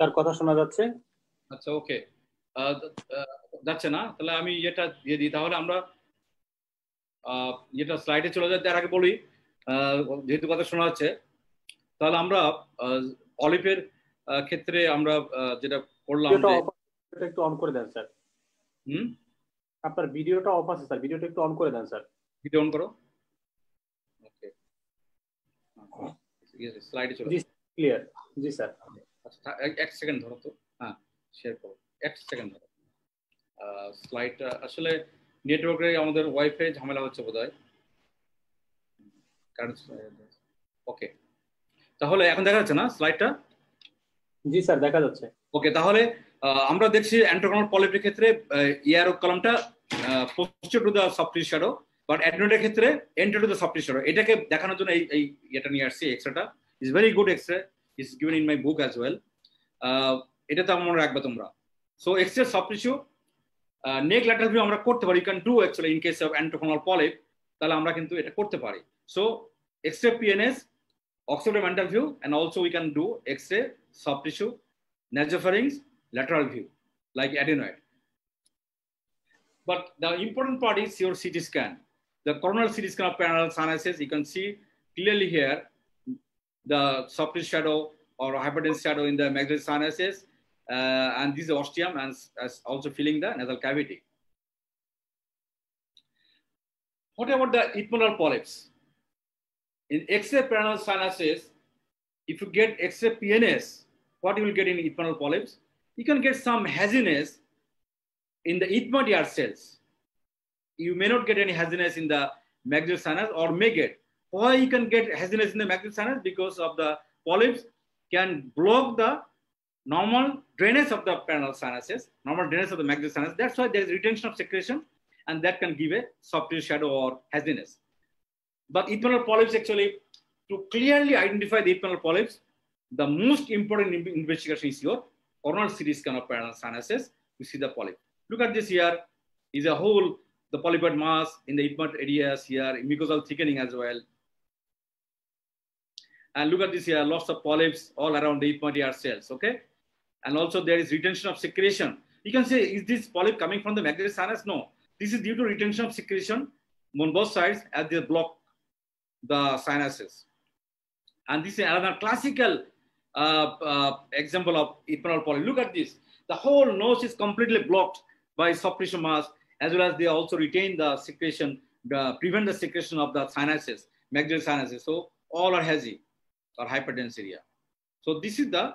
তার কথা শোনা যাচ্ছে। আচ্ছা ওকে। যাচ্ছে না? তাহলে আমি এটা দিয়ে দিই। তাহলে আমরা যেটা স্লাইডে চলে যায় তার আগে বলি যেহেতু কথা শোনা যাচ্ছে তাহলে আমরা অলিভের ক্ষেত্রে আমরা যেটা করলাম ভিডিওটা একটু অন করে দেন স্যার। হুম? আপনার ভিডিওটা অফ আছে স্যার। ভিডিওটা একটু অন করে দেন স্যার। ভিডিও অন করো। ওকে স্লাইডে চলে জি ক্লিয়ার জি স্যার। আচ্ছা এক- সেকেন্ড ধরো তো। হ্যাঁ শেয়ার করো। এক সেকেন্ড ধরো। স্লাইডটা আসলে নেটওয়ার্কে আমাদের ওয়াইফাই ঝামেলা হচ্ছে বোধ হয় ওকে তাহলে এখন দেখা যাচ্ছে না স্লাইডটা জি স্যার দেখা যাচ্ছে। ওকে তাহলে আমরা দেখছি অ্যান্ট্রোকনাল পলিপের ক্ষেত্রে air কলামটা posterior to the soft shadow but অ্যাডনোডের ক্ষেত্রে anterior to the soft shadow এটাকে দেখানোর জন্য এই এই এটা নিয়ে আসছি এক্সট্রাটা is very good X-ray is given in my book as well এটা তো মনে রাখবে তোমরা সো এক্সরে সফট টিস্যু নেক ল্যাটারাল ভিউ আমরা করতে পারি you can do actually in case of অ্যান্ট্রোকনাল polyp তাহলে আমরা কিন্তু এটা করতে পারি so x-ray PNS occipital view and also we can do x-ray soft tissue nasopharynx lateral view like adenoid but the important part is your ct scan the coronal ct scan of paranasal sinuses you can see clearly here the soft shadow or hypertensive shadow in the maxillary sinuses. Uh, and this is ostium and also filling the nasal cavity. What about the ethmoidal polyps? In X-ray sinuses, if you get X-ray PNS, what you will get in ethmoidal polyps? You can get some haziness in the air cells. You may not get any haziness in the maxillary sinus or may get. Why you can get haziness in the maxillary sinus? Because of the polyps can block the normal drainage of the paranasal sinuses, normal drainage of the maxillary sinus. That's why there is retention of secretion and that can give a soft tissue shadow or haziness. But ethmoidal polyps actually, to clearly identify the ethmoidal polyps, the most important investigation is your coronal series scan of paranasal sinuses You see the polyp. Look at this here, is a whole, the polypoid mass in the ethmoid areas here, mucosal thickening as well. And look at this here, lots of polyps all around the air cells, okay? And also there is retention of secretion. You can say, is this polyp coming from the maxillary sinus? No, this is due to retention of secretion on both sides as they block the sinuses. And this is another classical uh, uh, example of ethmoidal polyp. Look at this. The whole nose is completely blocked by soft mass, as well as they also retain the secretion, the, prevent the secretion of the sinuses, maxillary sinuses. So all are hazy or hyperdense area. So this is the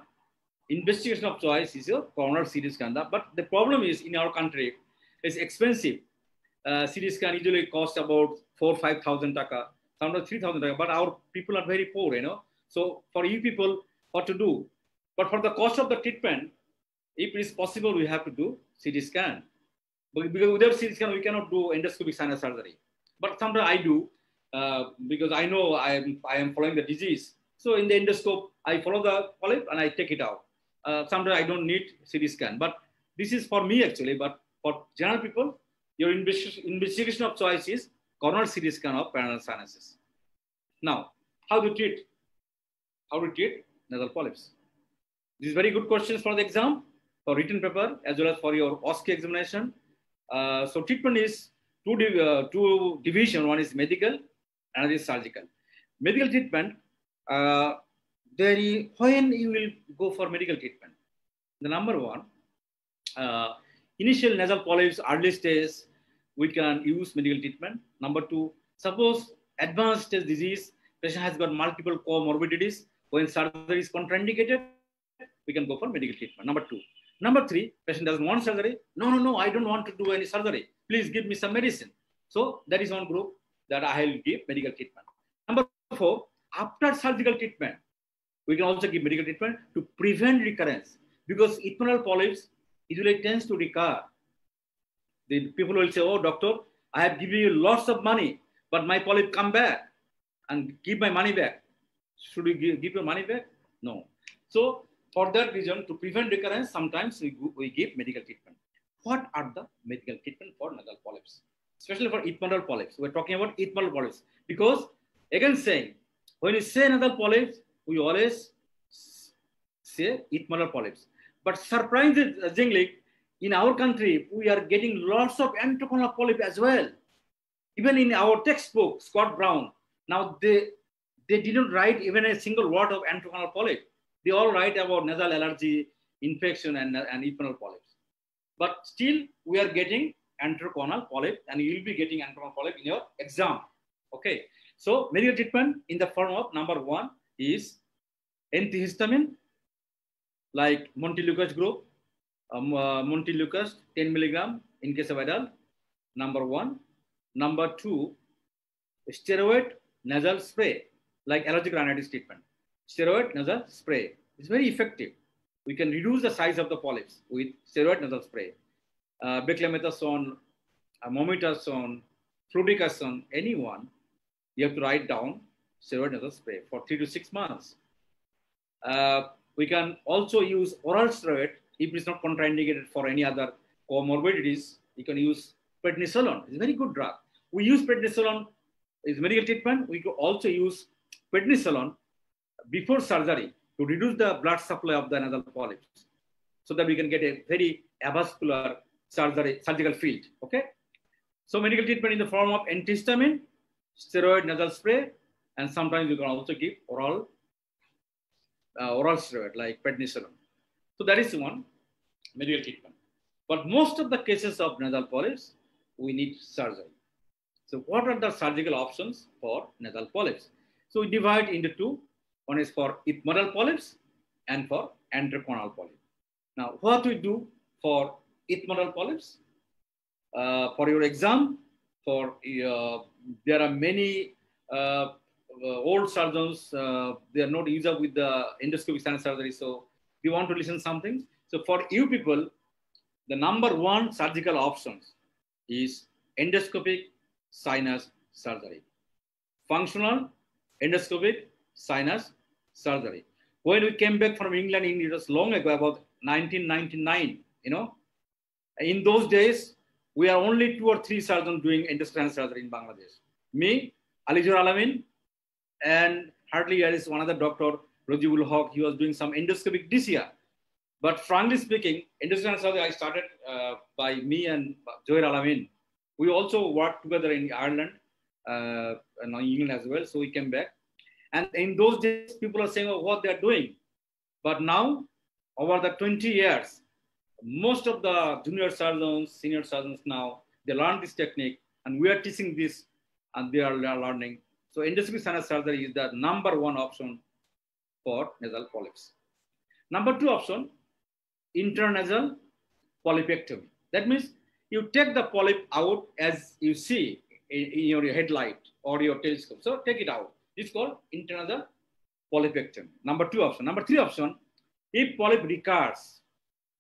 investigation of choice is a coronal CT scan. But the problem is in our country, it's expensive uh, CT scan usually cost about four, 5,000 taka, sometimes 3,000 taka, but our people are very poor, you know. So for you people, what to do? But for the cost of the treatment, if it is possible, we have to do CT scan. But because without CT scan, we cannot do endoscopic sinus surgery. But sometimes I do uh, because I know I am, I am following the disease. So in the endoscope, I follow the polyp and I take it out. Uh, sometimes I don't need CT scan, but this is for me actually. But for general people, your investigation of choice is coronal CT scan of paranasal sinuses. Now, how to treat? How to treat nasal polyps? These very good questions for the exam, for written paper, as well as for your OSCE examination. Uh, so treatment is two, div uh, two division. One is medical, another is surgical. Medical treatment, uh, there is, when you will go for medical treatment? The number one, uh, initial nasal polyps, early stage, we can use medical treatment. Number two, suppose advanced stage disease, patient has got multiple comorbidities. When surgery is contraindicated, we can go for medical treatment. Number two. Number three, patient doesn't want surgery. No, no, no, I don't want to do any surgery. Please give me some medicine. So that is one group that I will give medical treatment. Number four, after surgical treatment, we can also give medical treatment to prevent recurrence because ethmoidal polyps usually tends to recur. The people will say, oh, doctor, I have given you lots of money, but my polyp come back and give my money back. Should we give, give your money back? No. So for that reason, to prevent recurrence, sometimes we, we give medical treatment. What are the medical treatment for nasal polyps? Especially for ethmoidal polyps. We're talking about ethmoidal polyps because again saying, when you say nasal polyps, we always say ethmoidal polyps. But surprisingly, in our country, we are getting lots of antrochoanal polyps as well. Even in our textbook, Scott Brown, now they, they didn't write even a single word of antrochoanal polyp. They all write about nasal allergy, infection, and, and ethmoidal polyps. But still, we are getting antrochoanal polyp, and you will be getting antrochoanal polyp in your exam. Okay. So, medical treatment in the form of number one is antihistamine, like Montelukast group, um, uh, Montelukast 10 milligram in case of adult, number one. Number two, steroid nasal spray, like allergic rhinitis treatment. Steroid nasal spray is very effective. We can reduce the size of the polyps with steroid nasal spray. Uh, beclomethasone, uh, mometasone, fluticasone, anyone, you have to write down steroid nasal spray for three to six months. Uh, we can also use oral steroid if it's not contraindicated for any other comorbidities. You can use prednisolone. It's a very good drug. We use prednisolone is medical treatment. We could also use prednisolone before surgery to reduce the blood supply of the nasal polyps so that we can get a very avascular surgery, surgical field. Okay. So medical treatment in the form of antihistamine, steroid nasal spray, and sometimes you can also give oral uh, oral steroid like prednisolone. So that is one medical treatment. But most of the cases of nasal polyps, we need surgery. So what are the surgical options for nasal polyps? So we divide into two. One is for ethmoidal polyps and for antrochoanal polyps. Now, what we do for ethmoidal polyps? Uh, for your exam, for uh, there are many uh, old surgeons, uh, they are not used up with the endoscopic sinus surgery. So we want to listen something. So for you people, the number one surgical options is endoscopic sinus surgery. Functional endoscopic sinus surgery. When we came back from England, it was long ago, about 1999, you know, in those days, we are only two or three surgeons doing endoscopic surgery in Bangladesh. Me, Alizur Alamin, and hardly there is one other doctor, Rajibul Haq, he was doing some endoscopic this. But frankly speaking, endoscopic surgery I started uh, by me and Joyer Alamin. We also worked together in Ireland uh, and England as well. So we came back. And in those days, people are saying oh, what they're doing. But now, over the 20 years, most of the junior surgeons, senior surgeons now, they learn this technique and we are teaching this and they are learning. So endoscopic sinus surgery is the number one option for nasal polyps. Number two option, intranasal polypectomy. That means you take the polyp out as you see in, your headlight or your telescope. So take it out. It's called intranasal polypectomy. Number two option. Number three option, if polyp recurs,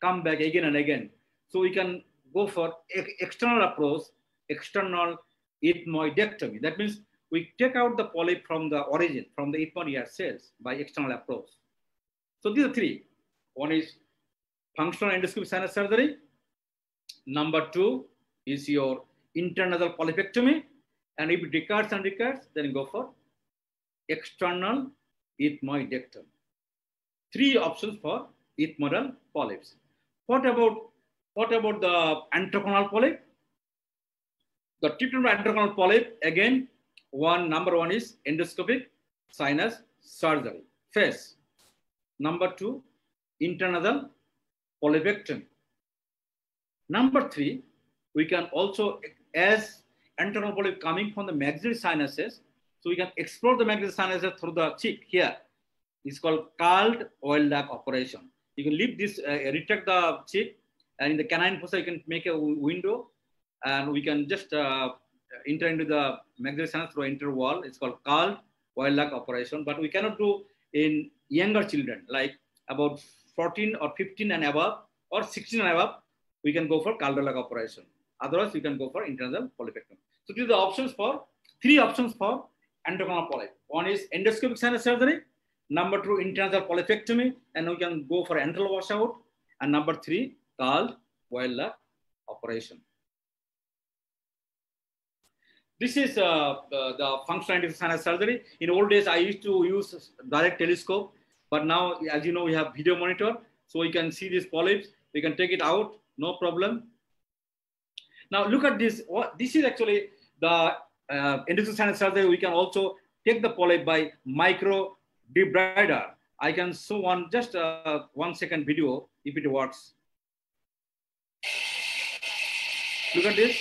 come back again and again. So we can go for external approach, external ethmoidectomy. That means we take out the polyp from the origin, from the ethmoid cells by external approach. So these are three. One is functional endoscopic sinus surgery. Number two is your intranasal polypectomy. And if it recurs and recurs, then go for external ethmoidectomy. Three options for ethmoidal polyps. What about what about the antrochoanal polyp? The treatment of antrochoanal polyp again. One number one is endoscopic sinus surgery. First, number two, intranasal polypectomy. Number three, we can also, as antrochoanal polyp coming from the maxillary sinuses, so we can explore the maxillary sinuses through the cheek here. It's called curled Weilach operation. You can leave this, uh, retract the cheek, and in the canine fossa, you can make a window, and we can just uh, enter into the maxillary sinus through interwall. It's called curled Weilach operation, but we cannot do in younger children, like about 14 or 15 and above, or 16 and above, we can go for Weilach operation. Otherwise, we can go for intranasal polypectomy. So these are the options for, three options for antrochoanal polyp. One is endoscopic sinus surgery, number two, intranasal polypectomy, and we can go for antral washout, and number three, curled Weilach operation. This is uh, uh, the functional endoscopic surgery. In old days, I used to use direct telescope, but now, as you know, we have video monitor, so we can see these polyps. We can take it out, no problem. Now look at this. This is actually the uh, surgery. We can also take the polyp by micro debrider. I can show one just uh, one second video if it works. Look at this.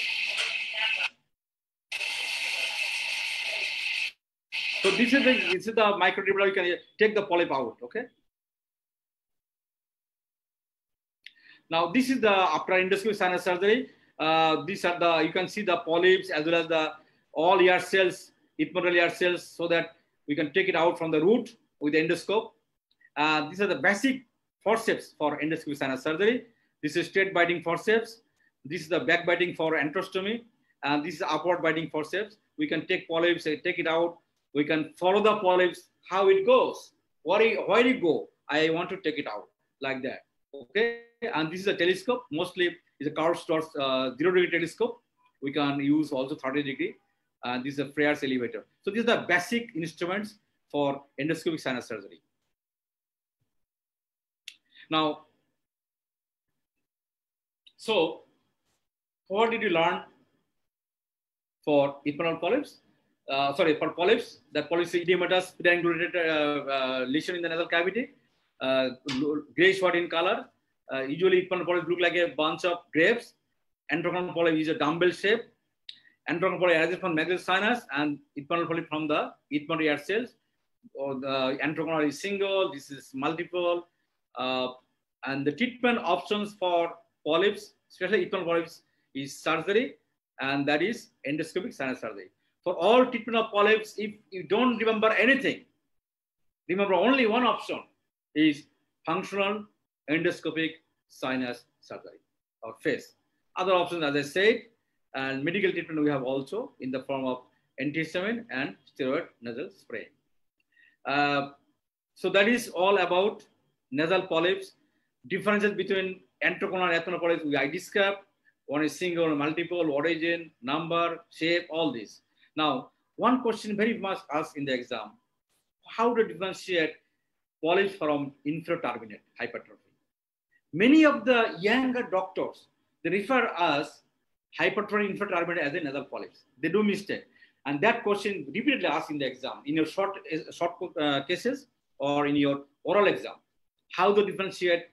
So this is the this is the micro debrider. You can take the polyp out. Okay. Now this is the after endoscopic sinus surgery. Uh, these are the you can see the polyps as well as the all air cells, ethmoidal air cells, so that we can take it out from the root with the endoscope. Uh, these are the basic forceps for endoscopic sinus surgery. This is straight biting forceps. This is the back biting for antrostomy. And this is upward biting forceps. We can take polyps, uh, take it out. We can follow the polyps, how it goes. Where it, where it go? I want to take it out like that. Okay. And this is a telescope. Mostly is a curved towards uh, zero degree telescope. We can use also 30 degree. And this is a Freer's elevator. So these are the basic instruments for endoscopic sinus surgery. Now, so what did you learn for ethmoidal polyps? Uh, sorry, for polyps, the polyps edematous triangulated uh, uh, lesion in the nasal cavity. uh, grayish white in color. Uh, usually, ethmoidal polyps look like a bunch of grapes. Antrochoanal polyp is a dumbbell shape. Antrochoanal polyp arises from maxillary sinus and polyp from the ethmoid air cells. Or the antrochoanal is single, this is multiple. Uh, and the treatment options for polyps, especially ethmoidal polyps, is surgery, and that is endoscopic sinus surgery. For all treatment of polyps, if you don't remember anything, remember only one option is functional endoscopic sinus surgery or FESS. Other options, as I said, and medical treatment we have also in the form of antihistamine and steroid nasal spray. Uh, so that is all about nasal polyps. Differences between antrochoanal and ethmoidal polyps, we described. One is single, multiple, origin, number, shape, all this. Now, one question very much asked in the exam, how to differentiate polyps from inferturbinate hypertrophy? Many of the younger doctors, they refer us hypertrophy inferturbinate as a nasal polyps. They do mistake. And that question repeatedly asked in the exam, in your short, short uh, cases or in your oral exam, how to differentiate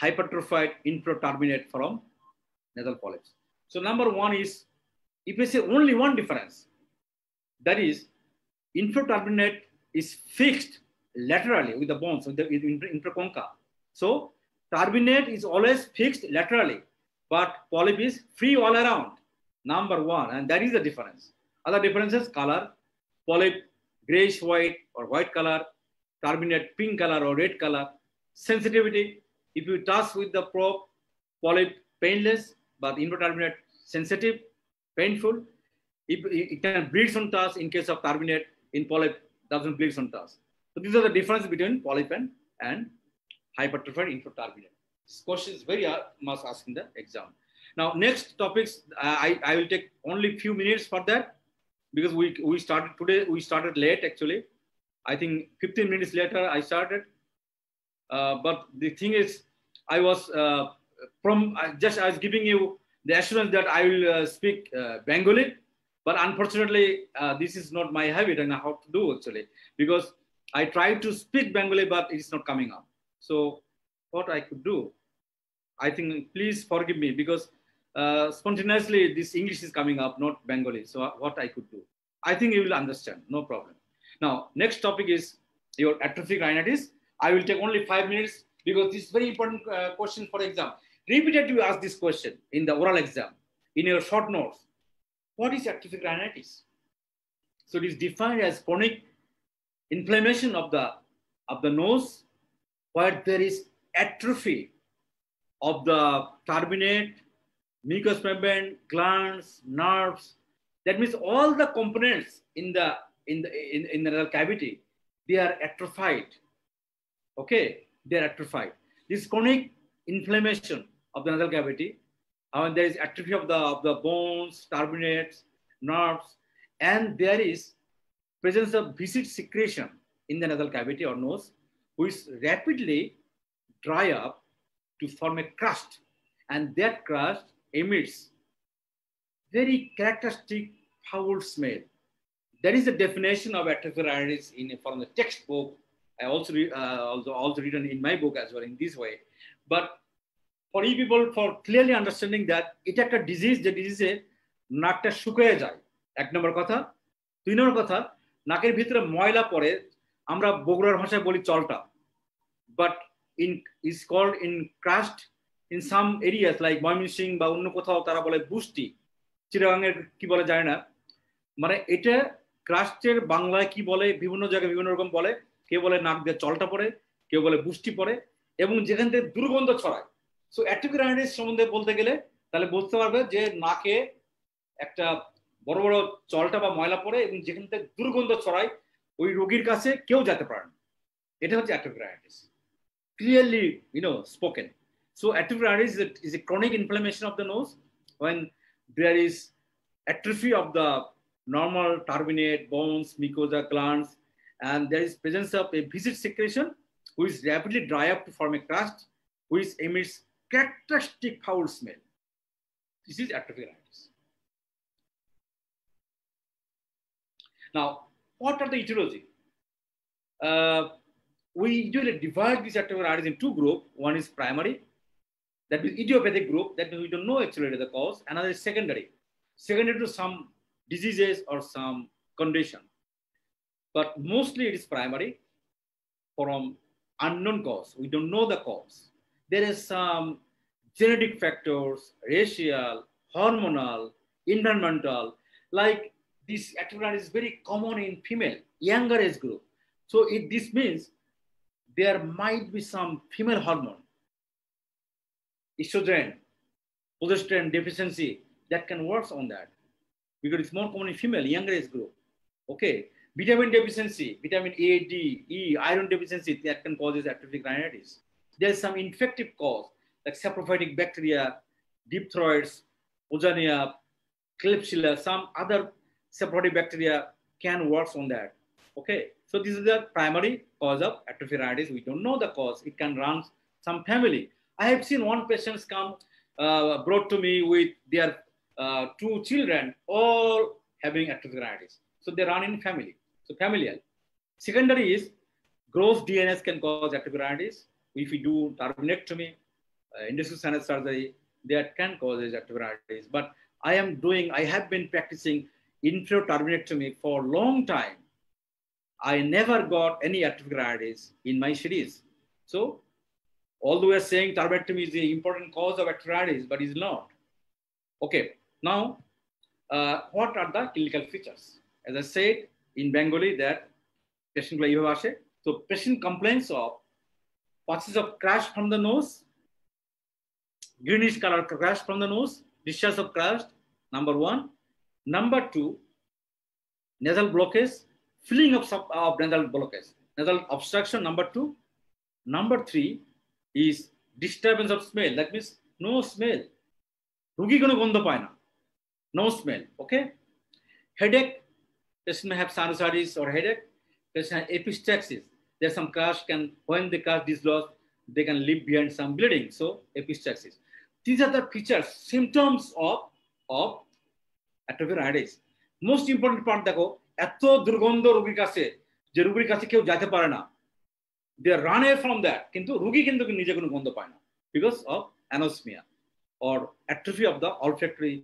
hypertrophied inferturbinate from nasal polyps. So number one is, if we say only one difference, that is inferturbinate is fixed laterally with the bones with the infraconcha. So turbinate is always fixed laterally, but polyp is free all around. Number one, and that is the difference. Other differences: color, polyp grayish white or white color, turbinate pink color or red color. Sensitivity: if you touch with the probe, polyp painless, but inferturbinate sensitive, painful. If it can bleed on touch in case of turbinate, in polyp doesn't bleed on touch. So these are the difference between polyp and, and hypertrophied inferturbinate. This question is very uh, much asked in the exam. Now, next topics, uh, I, I will take only few minutes for that because we, we started today, we started late actually. I think 15 minutes later I started. Uh, but the thing is, I was uh, from just I was giving you the assurance that I will uh, speak uh, Bengali, but unfortunately, uh, this is not my habit and how to do actually because I tried to speak Bengali, but it's not coming up. So, what I could do, I think please forgive me because uh, spontaneously this English is coming up, not Bengali. So, what I could do, I think you will understand, no problem. Now, next topic is your atrophic rhinitis. I will take only five minutes because this is very important uh, question for exam. Repeatedly ask this question in the oral exam, in your short notes. What is atrophic rhinitis? So it is defined as chronic inflammation of the, of the nose where there is atrophy of the turbinate, mucous membrane, glands, nerves. That means all the components in the, in the, in, in the nasal cavity, they are atrophied. Okay, they are atrophied. This chronic inflammation of the nasal cavity, and there is atrophy of the, of the bones, turbinates, nerves, and there is presence of viscid secretion in the nasal cavity or nose, which rapidly dry up to form a crust. And that crust emits very characteristic foul smell. That is the definition of rhinitis in from the textbook. I also, uh, also also written in my book as well in this way. But for you people, for clearly understanding that এটা একটা disease যে ডিজিজে নাকটা শুকিয়ে যায় এক নম্বর কথা দুই নম্বর কথা নাকের ভিতরে ময়লা পড়ে আমরা বগুড়ার ভাষায় বলি চলটা but in is called in crust in some areas like Mymensingh বা অন্য কোথাও তারা বলে বুষ্টি চিরাগাঙের কি বলে যায় না। মানে এটা ক্রাস্টের বাংলায় কি বলে, বিভিন্ন জায়গায় বিভিন্ন রকম বলে। কেউ বলে নাক দিয়ে চলটা পড়ে, কেউ বলে বুষ্টি পড়ে, এবং যেখান থেকে দুর্গন্ধ ছড়ায়। সো অ্যাট্রিক রাইনাইটিস সম্বন্ধে বলতে গেলে, তাহলে বুঝতে পারবে যে নাকে একটা বড় বড় চলটা বা ময়লা পড়ে এবং যেখান থেকে দুর্গন্ধ ছড়ায়, ওই রোগীর কাছে কেউ যেতে পারে না। এটা হচ্ছে atrophic clearly, you know, spoken. So atrophy is a, is a chronic inflammation of the nose when there is atrophy of the normal turbinate, bones, mucosa, glands, and there is presence of a viscid secretion which is rapidly dry up to form a crust which emits characteristic foul smell. This is atrophy rhinitis. Now, what are the etiology? Uh, we usually divide these atrophic rhinitis in two groups. One is primary, that is idiopathic group, that means we don't know actually the cause. Another is secondary, secondary to some diseases or some condition. But mostly it is primary from unknown cause. We don't know the cause. There is some genetic factors, racial, hormonal, environmental, like this atrophy is very common in female, younger age group. So it, this means there might be some female hormone, estrogen, progesterone deficiency that can work on that because it's more common in female, younger age group. Okay, vitamin deficiency, vitamin A, D, E, iron deficiency that can cause this atrophic rhinitis. There's some infective cause like saprophytic bacteria, diphtheroids, Ozonia, Klebsiella, some other saprophytic bacteria can work on that. Okay, so this is the primary cause of atrophic rhinitis. We don't know the cause. It can run some family. I have seen one patient come uh, brought to me with their uh, two children all having atrophic rhinitis. So they run in family. So familial. Secondary is gross DNS can cause atrophic rhinitis. If we do turbinectomy, uh, sinus surgery, that can cause atrophic rhinitis. But I am doing, I have been practicing inferior turbinectomy for a long time. I never got any atrophic rhinitis in my series. So although we are saying turbinectomy is the important cause of atrophic rhinitis, but it's not. Okay, now uh, what are the clinical features? As I said in Bengali that patient so patient complains of patches of crash from the nose, greenish color crash from the nose, discharge of crash, number one. Number two, nasal blockage, filling of, of nasal blockage, nasal obstruction, number two. Number three is disturbance of smell. That means no smell. রুগী কোনো গন্ধ পায় না no smell okay headache patient may have sinusitis or headache patient has epistaxis there's some crash can when the crash is lost they can leave behind some bleeding so epistaxis these are the features symptoms of of atrophic rhinitis most important part দেখো এত দুর্গন্ধ রোগীর কাছে যে রোগীর কাছে কেউ যেতে পারে না they run a from that কিন্তু রোগী কিন্তু নিজে কোনো গন্ধ পায় না because of anosmia or atrophy of the olfactory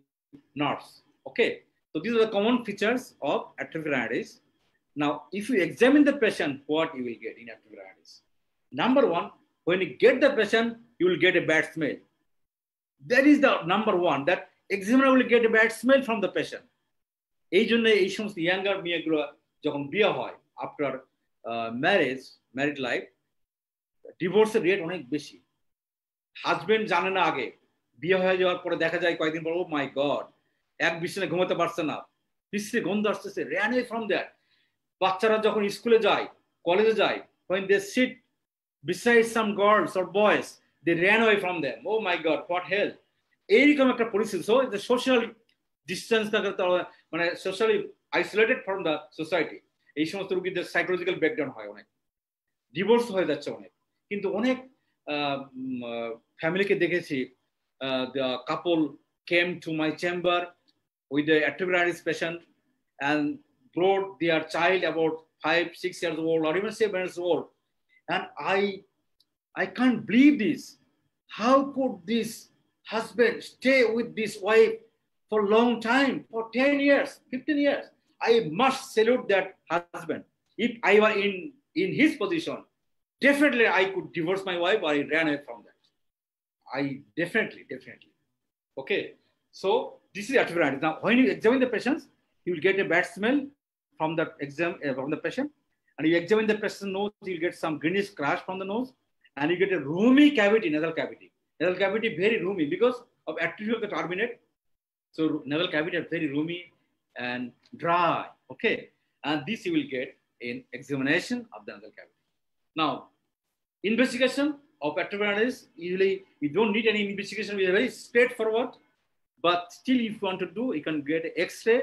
nerves. Okay, so these are the common features of atrophic rhinitis. Now, if you examine the patient, what you will get in atrophic rhinitis? Number one, when you get the patient, you will get a bad smell. That is the number one, that examiner will get a bad smell from the patient. এই জন্য এই সমস্ত younger মেয়েগুলো যখন বিয়ে হয় after marriage married life ডিভোর্সের rate অনেক বেশি। হাজবেন্ড জানে না আগে, বিয়ে হয়ে যাওয়ার পরে দেখা যায় কয়েকদিন পর ও মাই গড এক বিছানে ঘুমাতে পারছে না। বিশ্রী গন্ধ আসতেছে র্যান ফ্রম দ্যাট বাচ্চারা যখন স্কুলে যায় কলেজে যায়, when they sit beside some girls or boys, they ran away from them oh my god, what hell? এইরকম একটা পরিস্থিতি। সো দ্য সোশ্যাল ডিস্টেন্স তাদের করে তারা মানে socially isolated from the society এই সমস্ত রুগীদের সাইকোলজিক্যাল ব্যাকগ্রাউন্ড হয় অনেক। ডিভোর্স হয়ে যাচ্ছে অনেক। কিন্তু অনেক ফ্যামিলিকে দেখেছি couple came to my chamber with the অ্যাটোবিলারিস patient and brought their child about five six years old or even seven years old and I I can't believe this how could this husband stay with this wife for a long time, for 10 years, 15 years? I must salute that husband. If I were in, in his position, definitely I could divorce my wife or I ran away from that. I definitely, definitely. Okay, so this is rhinitis. Now, when you examine the patients, you will get a bad smell from the exam uh, from the patient, and you examine the patient's nose, you'll get some greenish crash from the nose, and you get a roomy cavity, nasal cavity. Nasal cavity very roomy because of atrophy of the turbinate. So nasal cavity are very roomy and dry. Okay, and this you will get in examination of the nasal cavity. Now, investigation of atrophic usually you don't need any investigation, we are very straightforward. But still, if you want to do, you can get X-ray,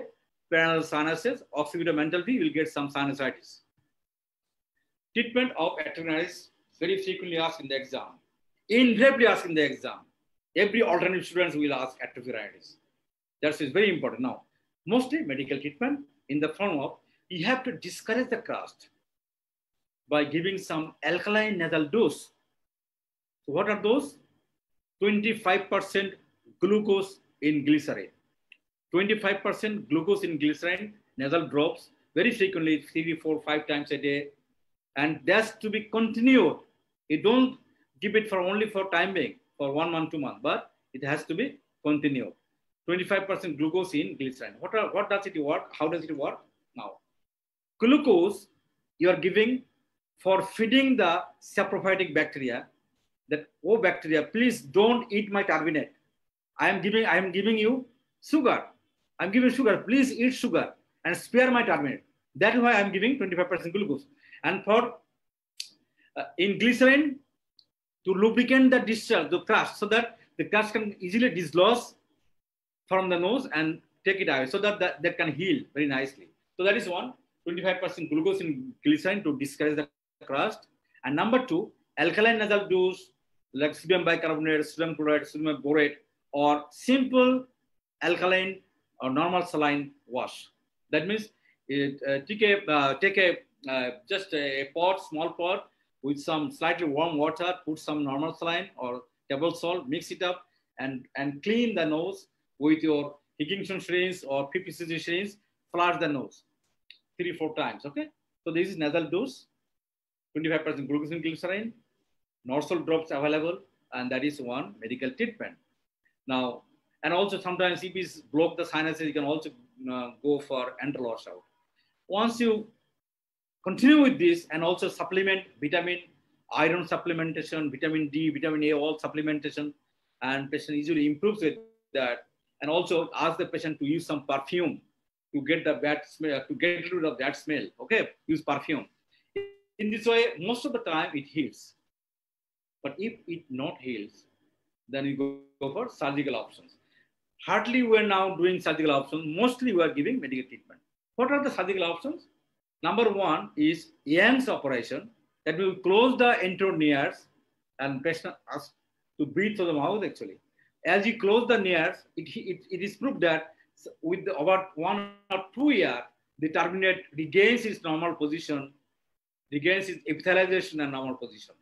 paranasal sinuses, occipitomental view, you will get some sinusitis. Treatment of atrophic very frequently asked in the exam. Invariably asked in the exam. Every alternative students will ask atrophic That is very important. Now, mostly medical treatment in the form of you have to discourage the crust. by giving some alkaline nasal dose. So what are those? 25% glucose in glycerin. 25% glucose in glycerin, nasal drops, very frequently, three, four, five times a day. And that's to be continued. You don't give it for only for time being, for one month, two months, but it has to be continued. 25% glucose in glycerin. What, are, what does it work? How does it work? Now, glucose you are giving for feeding the saprophytic bacteria that, oh bacteria, please don't eat my turbinate. I am giving, I am giving you sugar. I'm giving sugar, please eat sugar and spare my turbinate. That is why I'm giving 25% glucose. And for uh, in glycerin, to lubricate the discharge, the crust, so that the crust can easily dislodge from the nose and take it away so that that, that can heal very nicely. So that is one, 25% glucose in glycerin to discourage the crust. And number two, alkaline nasal dose like sodium bicarbonate, sodium chloride, sodium borate, or simple alkaline or normal saline wash. That means it, uh, take a, uh, take a uh, just a pot, small pot with some slightly warm water, put some normal saline or table salt, mix it up and, and clean the nose with your Higginson syringe or PPCG syringe, flush the nose three, four times, okay? So this is nasal dose, 25% glucose in glycerin, nostril drops available, and that is one medical treatment. Now, and also sometimes if it's block the sinuses, you can also uh, go for antral washout. Once you continue with this and also supplement vitamin, iron supplementation, vitamin D, vitamin A, all supplementation, and patient usually improves with that. And also ask the patient to use some perfume to get the bad smell, uh, to get rid of that smell. Okay, use perfume. In this way, most of the time it heals. But if it not heals, then you go, go for surgical options. Hardly we are now doing surgical options. Mostly we are giving medical treatment. What are the surgical options? Number one is Young's operation that will close the anterior nares and patient us to breathe through the mouth actually. As you close the nares, it, it, it is proved that with the, about one or two year, the turbinate regains its normal position, regains its epithelialization and normal position.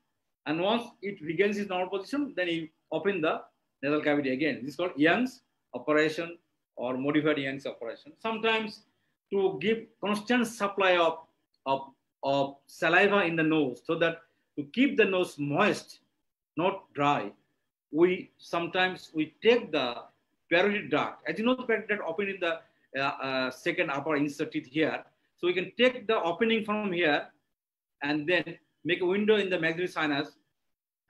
And once it regains its normal position, then you open the nasal cavity again. This is called Young's operation or modified Young's operation. Sometimes to give constant supply of, of, of saliva in the nose so that to keep the nose moist, not dry, we sometimes we take the parotid duct. As you know, the parotid duct open in the uh, uh, second upper insert teeth here. So we can take the opening from here and then make a window in the maxillary sinus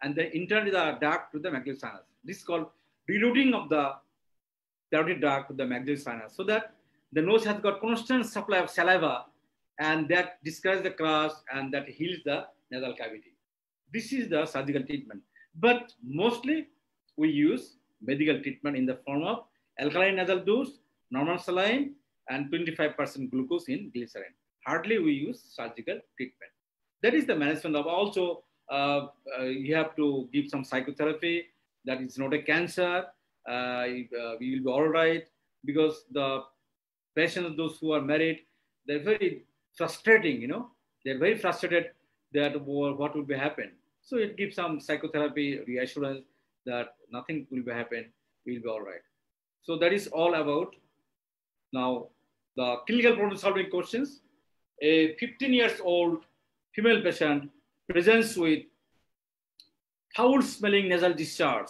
and then enter the duct to the maxillary sinus. This is called rerouting of the parotid duct to the maxillary sinus so that the nose has got constant supply of saliva and that discourages the crust and that heals the nasal cavity. This is the surgical treatment. But mostly we use medical treatment in the form of alkaline nasal dose, normal saline, and 25% glucose in glycerin. Hardly we use surgical treatment. That is the management of also uh, uh, you have to give some psychotherapy. That is not a cancer. Uh, we will be all right because the patients, those who are married, they're very frustrating, you know, they're very frustrated that what will be happen. So it gives some psychotherapy reassurance that nothing will be happen, we'll be all right. So that is all about now the clinical problem solving questions. A 15 years old female patient presents with foul smelling nasal discharge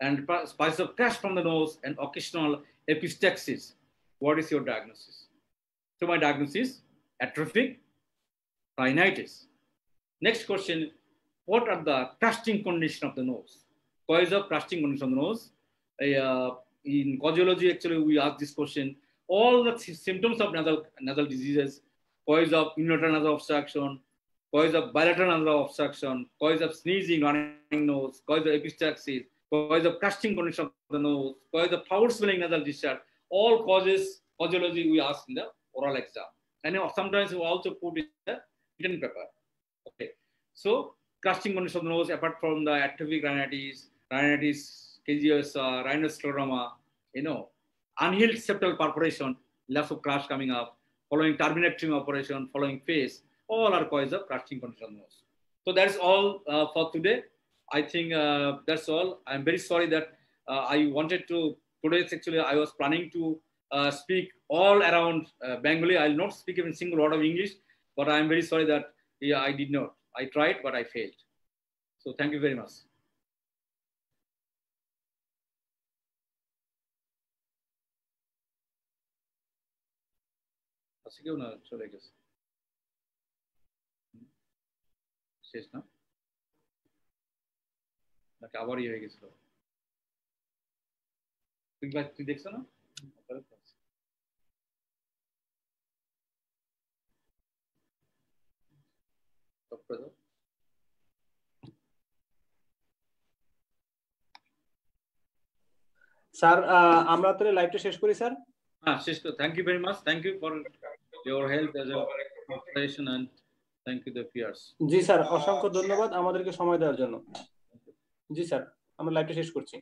and spice of crash from the nose and occasional epistaxis. What is your diagnosis? So my diagnosis, atrophic rhinitis. Next question, what are the crusting condition of the nose? Cause of crusting condition nose. Uh, in causology, actually, we ask this question. All the symptoms of nasal, nasal diseases, cause of unilateral nasal obstruction, cause of bilateral nasal obstruction, cause of sneezing, running nose, cause of epistaxis, cause of crusting condition of the nose, cause of foul smelling nasal discharge, all causes, causology we ask in the oral exam. And sometimes we also put in the written paper. Okay. So crusting condition of the nose, apart from the atrophic rhinitis, rhinitis, caseosa, uh, rhinoscleroma, you know, unhealed septal perforation, lots of crush coming up, following trim operation, following FESS, all are causes of crushing condition. So that's all uh, for today. I think uh, that's all. I'm very sorry that uh, I wanted to today. Actually, I was planning to uh, speak all around uh, Bengali. I'll not speak even single word of English, but I'm very sorry that yeah, I did not. I tried, but I failed. So thank you very much. কেউ না চলে গেছে। শেষ না? নাকি আবার ইয়ে হয়ে গেছিল? তুই তুই দেখছ না? স্যার আমরা তাহলে লাইভটা শেষ করি স্যার। হ্যাঁ শেষ করে। Thank you very much thank you for your help as a preparation and thank you the peers. G sir, অসংখ্য ধন্যবাদ আমাদেরকে সময় দেওয়ার জন্য। জি স্যার, আমরা লাইভটা শেষ করছি।